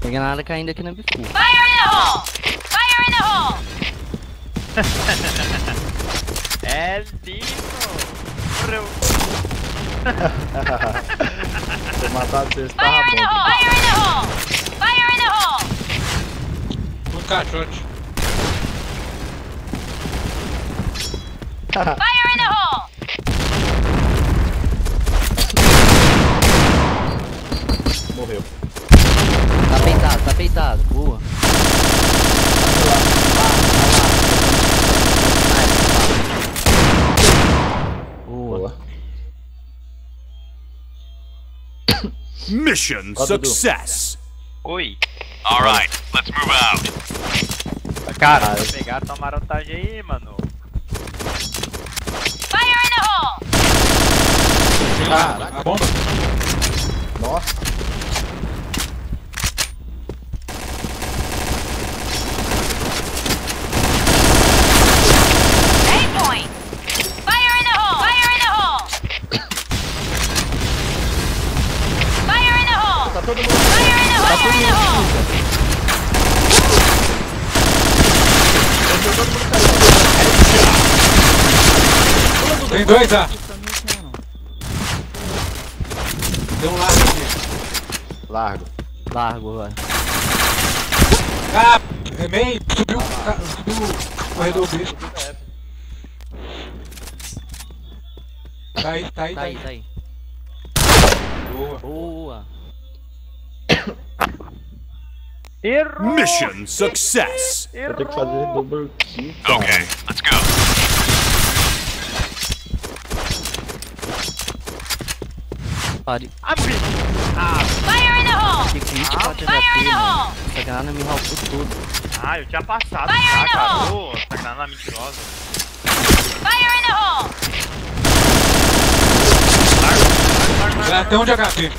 Tem granada caindo aqui na bifurca. Fire in the hole! Fire in the hole! É, Dino! Morreu! Se matar vocês, Fire tava in the bom. hole! Fire in the hole! Fire in the hole! Um caixote. Fire in the hole! Morreu. Tá peitado, tá peitado. Boa. Boa. Mission success. Oi! All right, let's move out. Cara, Cara. vou pegar tua marotagem aí, mano. Fire in the hole! Ah, a bomba. Nossa. Eight point! Fire in the hole! Fire in the hole! Fire in the hole! Tá todo mundo. Fire in the hole! Fire in the hole! Tem dois, ah. Tem um largo aqui. Largo. Largo, vai. Ah, remei, subiu, ca- subiu o corredor B. Tá aí, tá aí, Tá tá aí, tá aí. Boa. Boa. Errou! Mission success. Vou ter que fazer double kill. Okay, let's go. Pare. Abri! Ah, Fire in the hole! Que crítico Ah, pode Fire in the hole! Essa granada me roubou tudo. ah, eu tinha passado Fire já, in the cara. hole. Essa granada mentirosa. Fire in the hole! Já tem um de HP.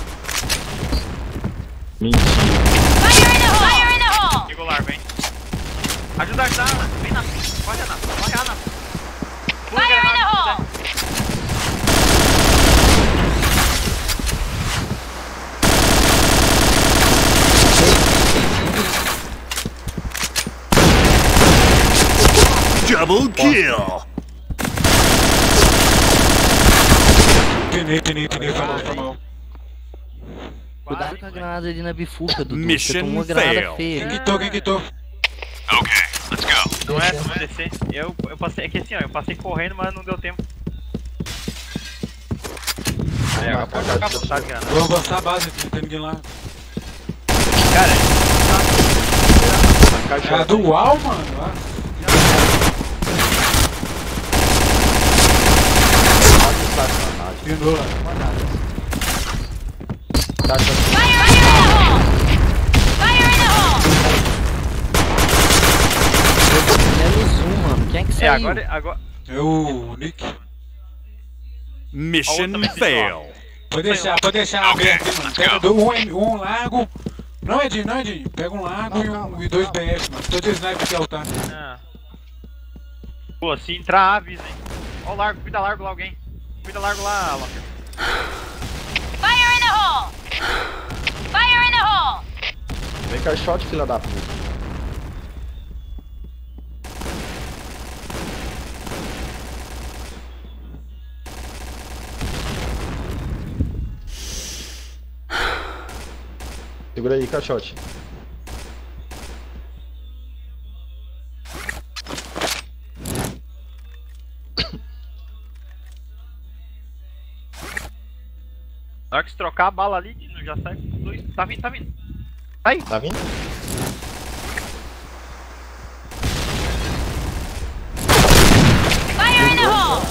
Mentira. Fire in the hole! Fire in the hole! Hein? Ajuda, Ana. Vem na frente. Corre, Ana. Corre, Fire in the hole! Double kill. Foi mal, foi mal. Cuidado com a granada ali na bifurca, Dudu. Mission uma granada feia. Quem quitou, quem quitou? Okay, let's go. Não é, não é descer. Eu, eu passei, é que assim, ó, eu passei correndo, mas não deu tempo. Aí, agora pode jogar vontade, cara. Vou avançar a base aqui, não tem ninguém lá. Cara, É a dual, mano. Ah, Lá. Fire in the hole! Fire in the hole! Menos um, mano. Quem é que é, saiu? agora, agora... É o Nick. Mission fail. Pode deixar, pode deixar aqui, mano. Pega um, um lago. Não, Edinho, não, Edinho. Pega um lago e, um, e dois BF, mano. Tô de sniper aqui, altar. Ah. Pô, se entrar, avisa, hein. Ó o largo, cuida largo lá alguém. Cuida largo lá, Locker. Fire in the hole! Fire in the hole! Vem caixote, filha da puta. Segura aí, caixote. Na hora que se trocar a bala ali, Dino, já sai com dois. Tá vindo, tá vindo. Aí. Tá vindo? Fire in the hole!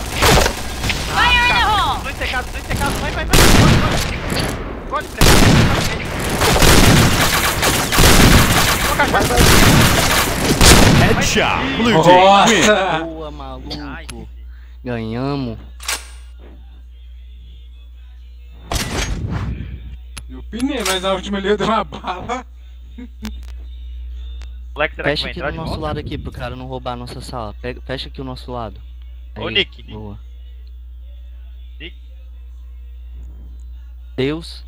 Fire in the hole! Dois secados, dois secados. Vai, vai, vai. Corre, corre. Corre, Vai, vai. Headshot. Blue team! Boa, maluco. Ganhamos. Pinei, mas na última ali eu dei uma bala. Moleque, será que Fecha aqui do de nosso volta? lado aqui pro cara não roubar a nossa sala. Pega, fecha aqui o nosso lado. Ô, Aí, Nick. Boa. Nick. Deus.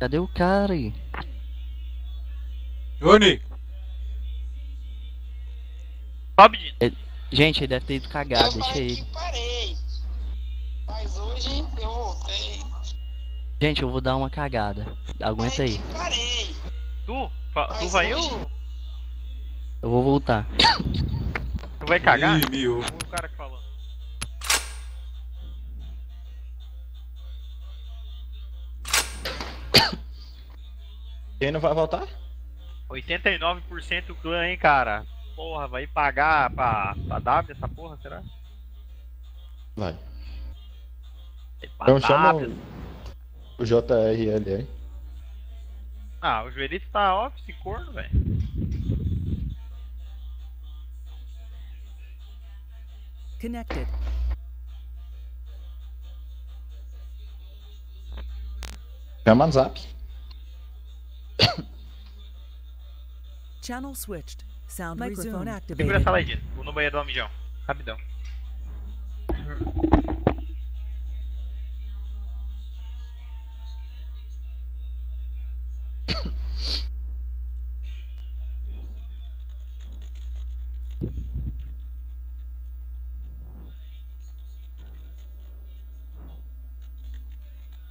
Cadê o cara aí? Ô, Nick. Sobe, Dino. Ele- Gente, ele deve ter ido cagar, deixa ele. Parei. Mas hoje eu voltei. Gente, eu vou dar uma cagada. Aguenta aí. Parei. Tu? Tu vai ou Eu vou voltar. tu vai cagar? Ih, miou. O cara que falou. Quem não vai voltar? 89% clã, hein, cara. Porra, vai pagar pra, pra W essa porra, será? Vai. Então chama o, o JRL aí. Ah, o joelhito tá office corno, velho. Connected. Chama no zap. Channel switched. Sound Microphone microphone Segura activated. essa Dino. Vou no banheiro do mijão. Rapidão.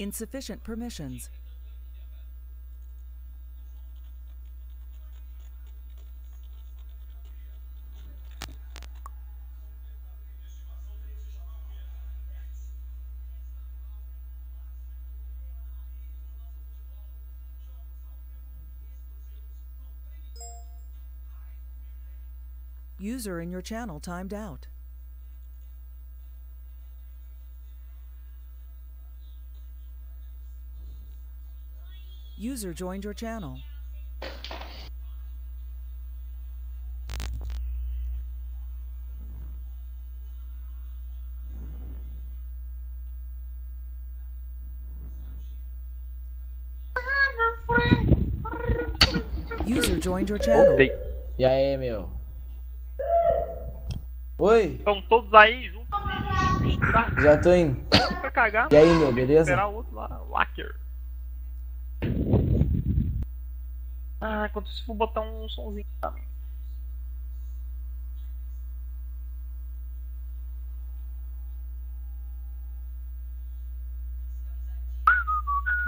Insufficient permissions. User in your channel timed out. User joined your channel. User joined your channel. E aí, meu? Oi, Estão todos aí juntos. já tô indo. E aí, meu, beleza? Esperar o outro lá, o Ah, enquanto isso vou botar um somzinho também.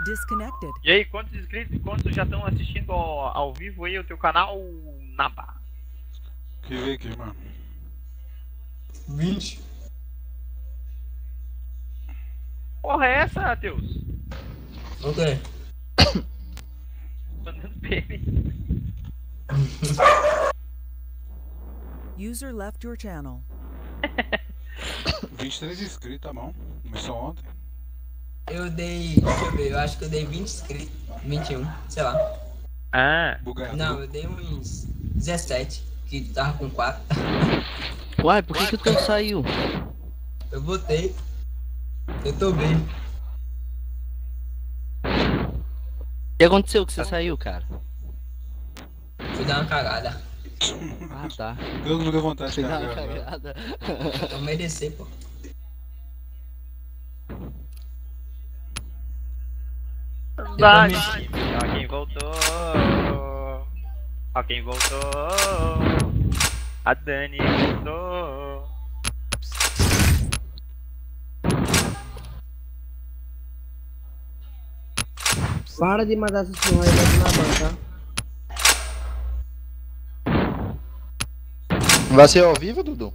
Disconnected. E aí, quantos inscritos, quantos já estão assistindo ao, ao vivo aí o teu canal, Naba? Que vê aqui, mano. 20. Porra, é essa, Matheus? O quê? User left your channel. 23 inscritos, tá bom. Começou ontem. Eu dei. Deixa eu ver, eu acho que eu dei 20 inscritos. 21, sei lá. Ah. Bugado. Não, eu dei uns 17, que tava com 4. Uai, por que, que o teu saiu? Eu botei. Eu tô bem. O que aconteceu que você saiu, cara? Fui dar uma cagada. Ah, tá. Eu não deu vontade de Fui dar uma né? cagada. Eu mereci, pô. Ó quem voltou. Ó quem voltou. A Dani voltou. Para de mandar essa senhora aí na banca, tá? Vai ser ao vivo, Dudu?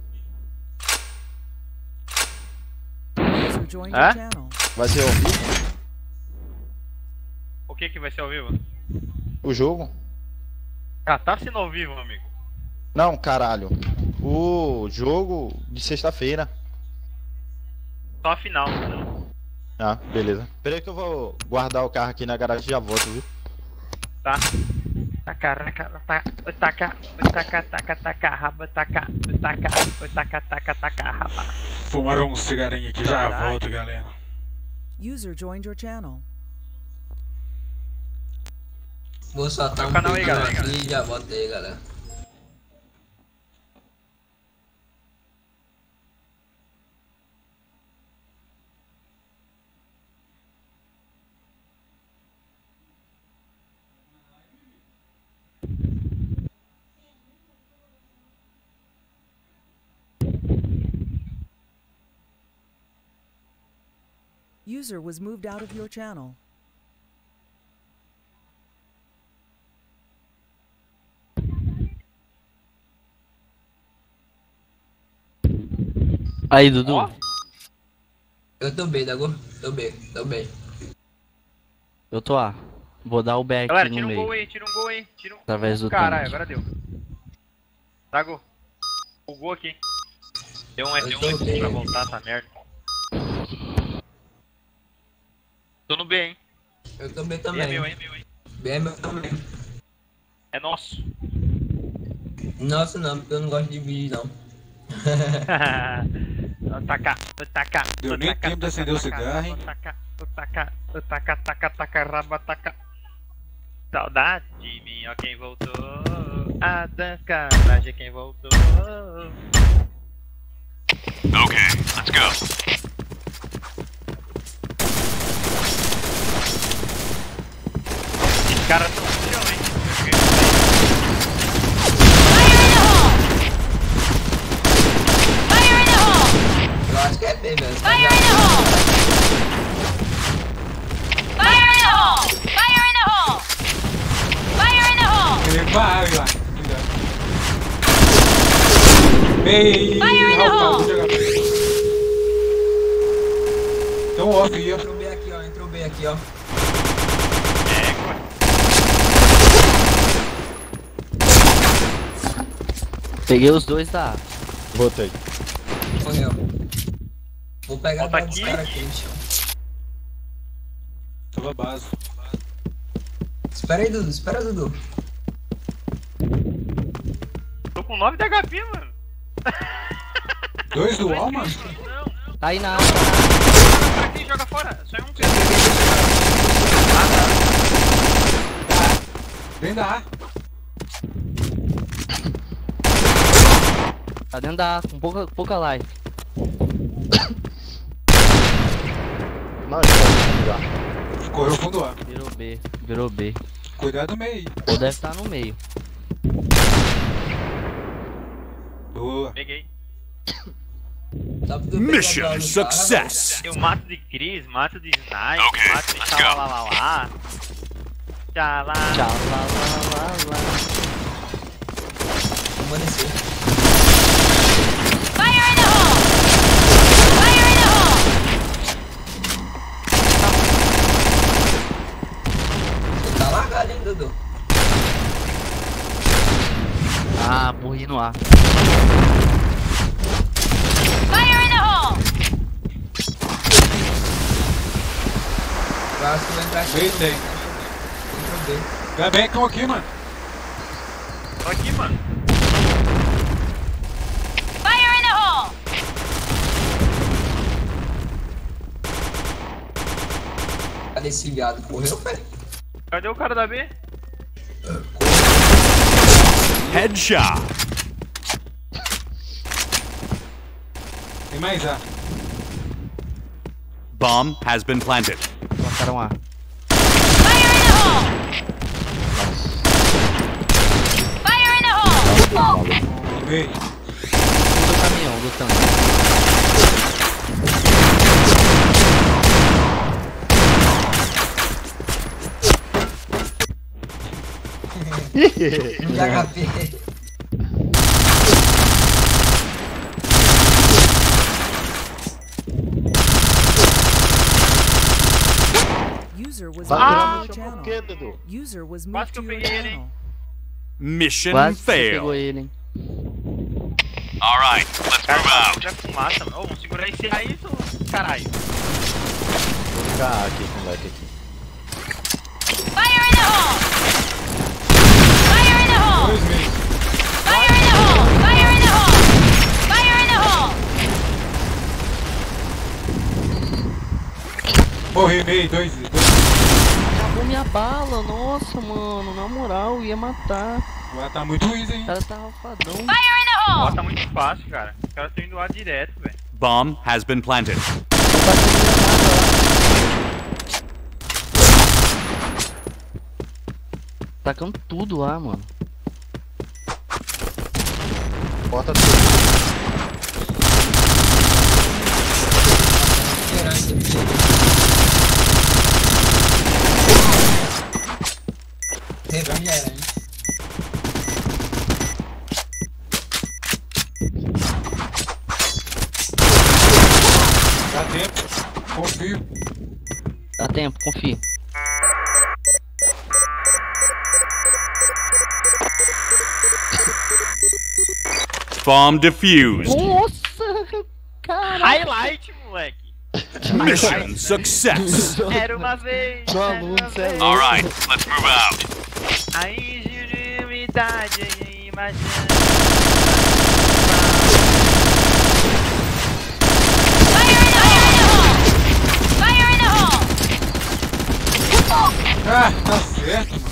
Channel. Vai ser ao vivo? O que que vai ser ao vivo? O jogo? Ah, tá sendo ao vivo, amigo. Não, caralho. O jogo de sexta-feira. Só a final. Ah, beleza. Pera aí que eu vou guardar o carro aqui na garagem e já volto, viu? Tá? Taca, taca, taca, taca, taca, taca, raba, taca, taca, taca, taca, taca, raba. Fumaram um cigarinho aqui, já volto, galera. User joined your channel. Vou soltar um canal aí, galera. aqui e já volto aí, galera. User was moved out of your channel. Aí, Dudu. Eu tô bem, Dago. Tô bem, tô bem. Eu tô A. Vou dar o B aqui Galera, no tira um meio. gol aí, tira um gol aí. Tira um... Através do Caralho, agora deu. Dá gol. O gol aqui. Deu um Eu tô F1 bem. pra voltar essa merda. Tô no B, hein? Eu tô bem B também. é meu, hein? Meu, hein? Bem é meu também. É nosso. Nossa, não, porque eu não gosto de vídeo, não. Taca, taca, Deu nem tempo de acender o cigarro, hein? Taca, taca, taca, taca, taca, raba, taca. Saudade de mim, ó quem voltou. A dançaragem quem voltou. Okay, let's go. Os caras? Fire in the hole! Eu acho que é bem, velho. Fire in the hole! Fire in the hole! Fire in the hole! Fire in the hole! Ele vai lá. Ei, Fire in the hole. Então off aí, ó. Entrou bem aqui, ó. Entrou bem aqui, ó. Peguei os dois da A. Botei. Morreu. Vou pegar Volta aqui. caras aqui no chão. Tava base. Espera aí, Dudu. Espera, Dudu. Tô com 9 de HP, mano. Dois do wall, mano? Tá aí na A. Pra quem joga fora? Só é um Vem da A. Tá dentro da A, com pouca, pouca life. Não, ele. Correu fundo A. Virou B, virou B. Cuidado no meio aí. Ou deve estar no meio. Boa. Peguei. Pegar Mission success. Eu mato de Cris, mato de Snipe, Okay, mato de let's Xalalalá. Tchala. Tchau, lá, lá, lá, lá. Vamos descer. Fire in the hole! Fire in the hole! Você tá largado, hein, Dudu? Ah, morri no A. Fire in the hole! Acho que vai entrar aqui. Vai bem com aqui, mano. Tô aqui, mano. Fire in the hole! Cadê esse viado? Correu, velho? Cadê o cara da B? Headshot. Tem mais A. Bomb has been planted. Colocaram A. Fire in the hole! Fire in the hole! Meio. Do caminhão, do tanque. De HP. User o quê, Dudu? User was moved to your channel. Mission Quase failed. ele, hein? All right, let's Cara, move out. já fumaça, mano. Ô, vamos segurar esse aí, caralho. Vou ficar aqui com o moleque aqui. Morri meio, dois. dois. Acabou minha bala, nossa, mano. Na moral, ia matar. Agora tá muito easy, hein? O cara tá rafadão. Fire in the Ó, hole! tá muito fácil, cara. Os caras estão indo lá direto, velho. Bomb has been planted. Não tá segurando nada lá. Tacando tudo lá, mano. Bota tudo. Era, hein? Dá tempo. Confio. Dá tempo, confia. Bomb defused. Nossa, cara. Highlight, moleque. Mission success. Era uma vez. era uma vez. All right, let's move out. A ingenuidade em imaginar. Ah, tá certo, mano.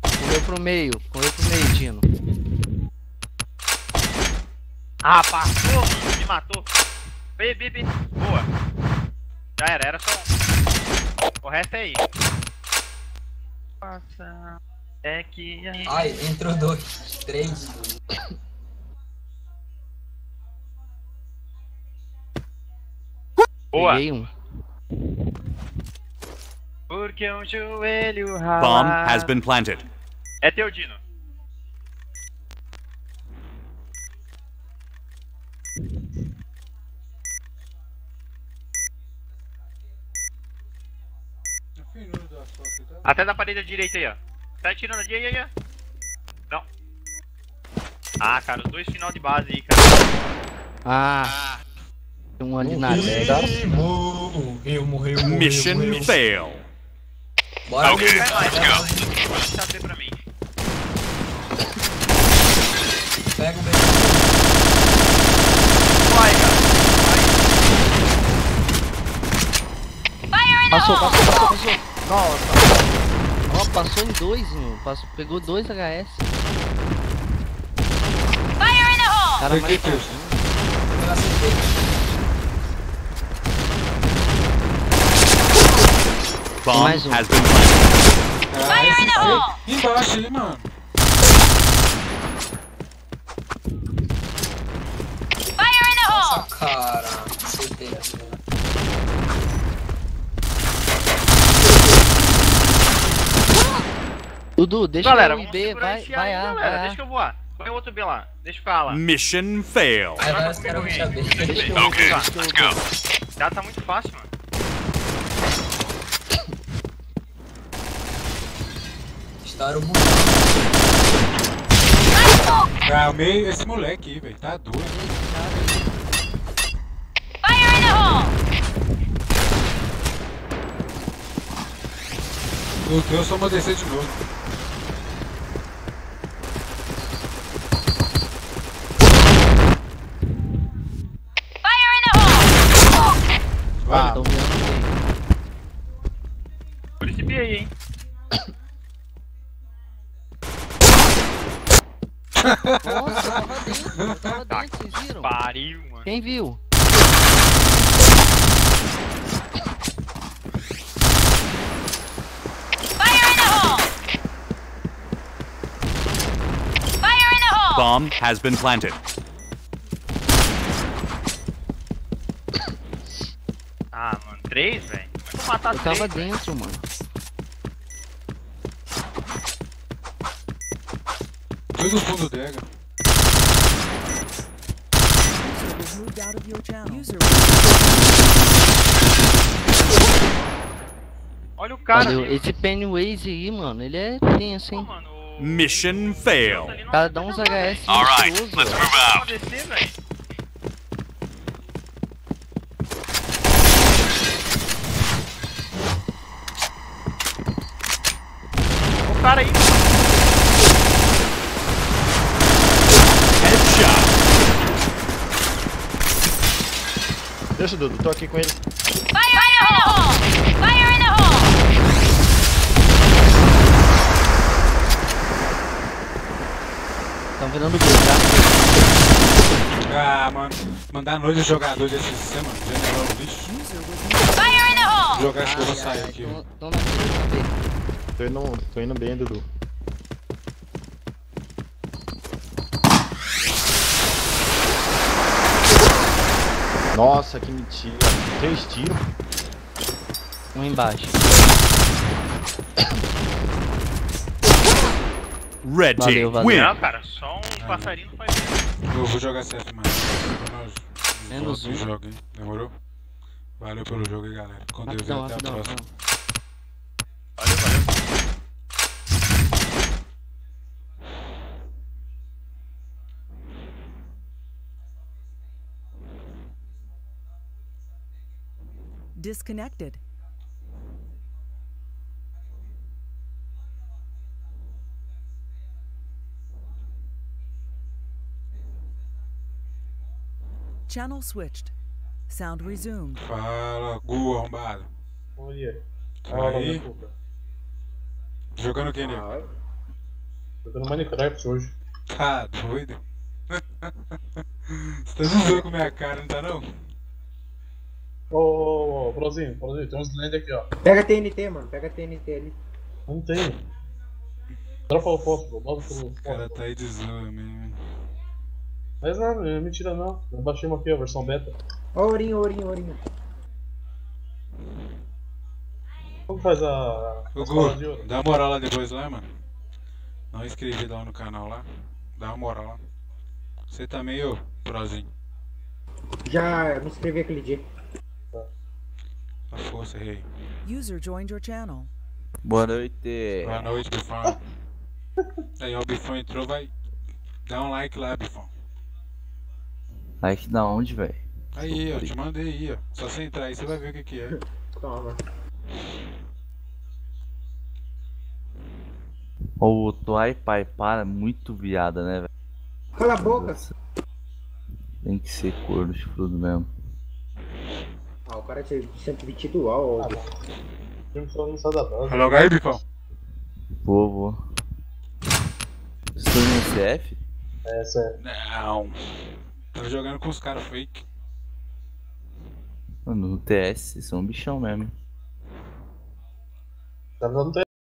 Correu pro meio, correu pro meio, Dino. Ah, passou, me matou. B, B, B. Boa. Já era, era só um. O resto é aí. Passa. É que. Ai, entrou dois, três. Boa. Peguei um. Porque um joelho Bomb rala. has been planted. É teu, Dino. Até da parede direita aí, ó. Tá atirando ali, aí, aí, ó. Não. Ah, cara, os dois final de base aí, cara. Ah. Tem um ali na adega. Morreu, morreu, morreu. Mission fail. Bora, Okay, vai let's vai lá. go. Pra mim. Pega o B. Vai, cara. Fire in the Passou, hole! passou, passou, passou. Nossa. Ó, passou em dois, mano. Passou, pegou dois HS. Fire in the hole! Cara, Peguei mais teus. Eu. Bomb mais um. has been planted. Fire in the hole! Embaixo aí, mano. Fire in the hole! Nossa, cara. Acertei. Dudu, deixa Galera, eu ir B, vai, vai aí, A, galera. vai Deixa que eu voar. Põe o outro B lá. Deixa eu lá. Mission fail. Aí vai os caras vão saber. Okay, deixa let's go. Já tá muito fácil, mano. Estoura o. Ah, o meio, esse moleque aí, velho. Tá doido. Fire in the hole! Só vou descer de novo. Fire in the hole! Vai. Tão virando Por esse B aí, hein. Nossa, eu tava dentro, eu tava dentro, vocês viram? Pariu, mano. Quem viu? Fire in the hole! Fire in the hole! Bomb has been planted. Ah, mano. Três, velho. Eu vou matar Eu três. tava velho. dentro, mano. Dois no fundo dega. Olha o cara. Ali. Esse Pennywise aí, mano, ele é tenso, hein? Mano, o... Mission fail. O cara dá uns HS All right, monstruoso, let's velho. move out. descer, velho. O cara aí. Headshot. Deixa, Dudu, tô aqui com ele. Fire in the hole! Fire in the hole! Tão virando B, tá? Ah, mano. Mandar noite de jogador desse sistema, general lixo. Jogar acho que eu vou sair aqui. Tão, tão na B. Tô indo, tô indo bem, Dudu. Nossa, que mentira. Três tiros. Um embaixo. Red Valeu, team valeu. win. Não, cara, só um passarinho não faz isso. Eu vou jogar CF mais. Menos um hein? Demorou? Valeu pelo jogo aí, galera. Com Deus e até a próxima. Valeu, valeu. Disconnected. Channel switched. Sound resumed. Fala, Gu, arrombado. Olha. Tá aí? Jogando o que, nego? Ah, Jogando Minecraft hoje. Tá doido? Você tá zoando com minha cara, não tá não? Ô, ô, ô, Brozinho, Brozinho, tem uns land aqui, ó. Pega TNT, mano. Pega TNT ali. Não tem. Dropa o fósforo, bota pro O cara tá aí de zoa mesmo. Mas não, não é mentira não. Eu baixei uma aqui, a versão beta. Ó, ourinho, ourinho, ourinho. Como faz a. Ô a escola de Gu, ouro? dá uma moral lá depois lá, mano. Dá uma inscrevida lá no canal lá. Dá uma moral lá. Você também, ô, prozinho. Já me inscrevi aquele dia. A força, rei. User joined your channel. Boa noite. Boa noite, Bifão. Aí, ó, o Bifão entrou, vai. Dá um like lá, Bifão. Like da onde, velho? Aí, ó, te mandei aí, ó. Só você entrar aí, você vai ver o que que é. Toma. Ô, o Tuai Pai para muito viada, né, velho? Cala a boca. Tem que ser corno chifrudo mesmo. Ah, o cara tinha sempre vestido ó. Time só não sai da base. Vai logo aí, Bifão. Vou, vou. Estou no CF? É, sério. Não. Tô jogando com os caras fake. Mano, no TS, vocês são um bichão mesmo. hein? Tá usando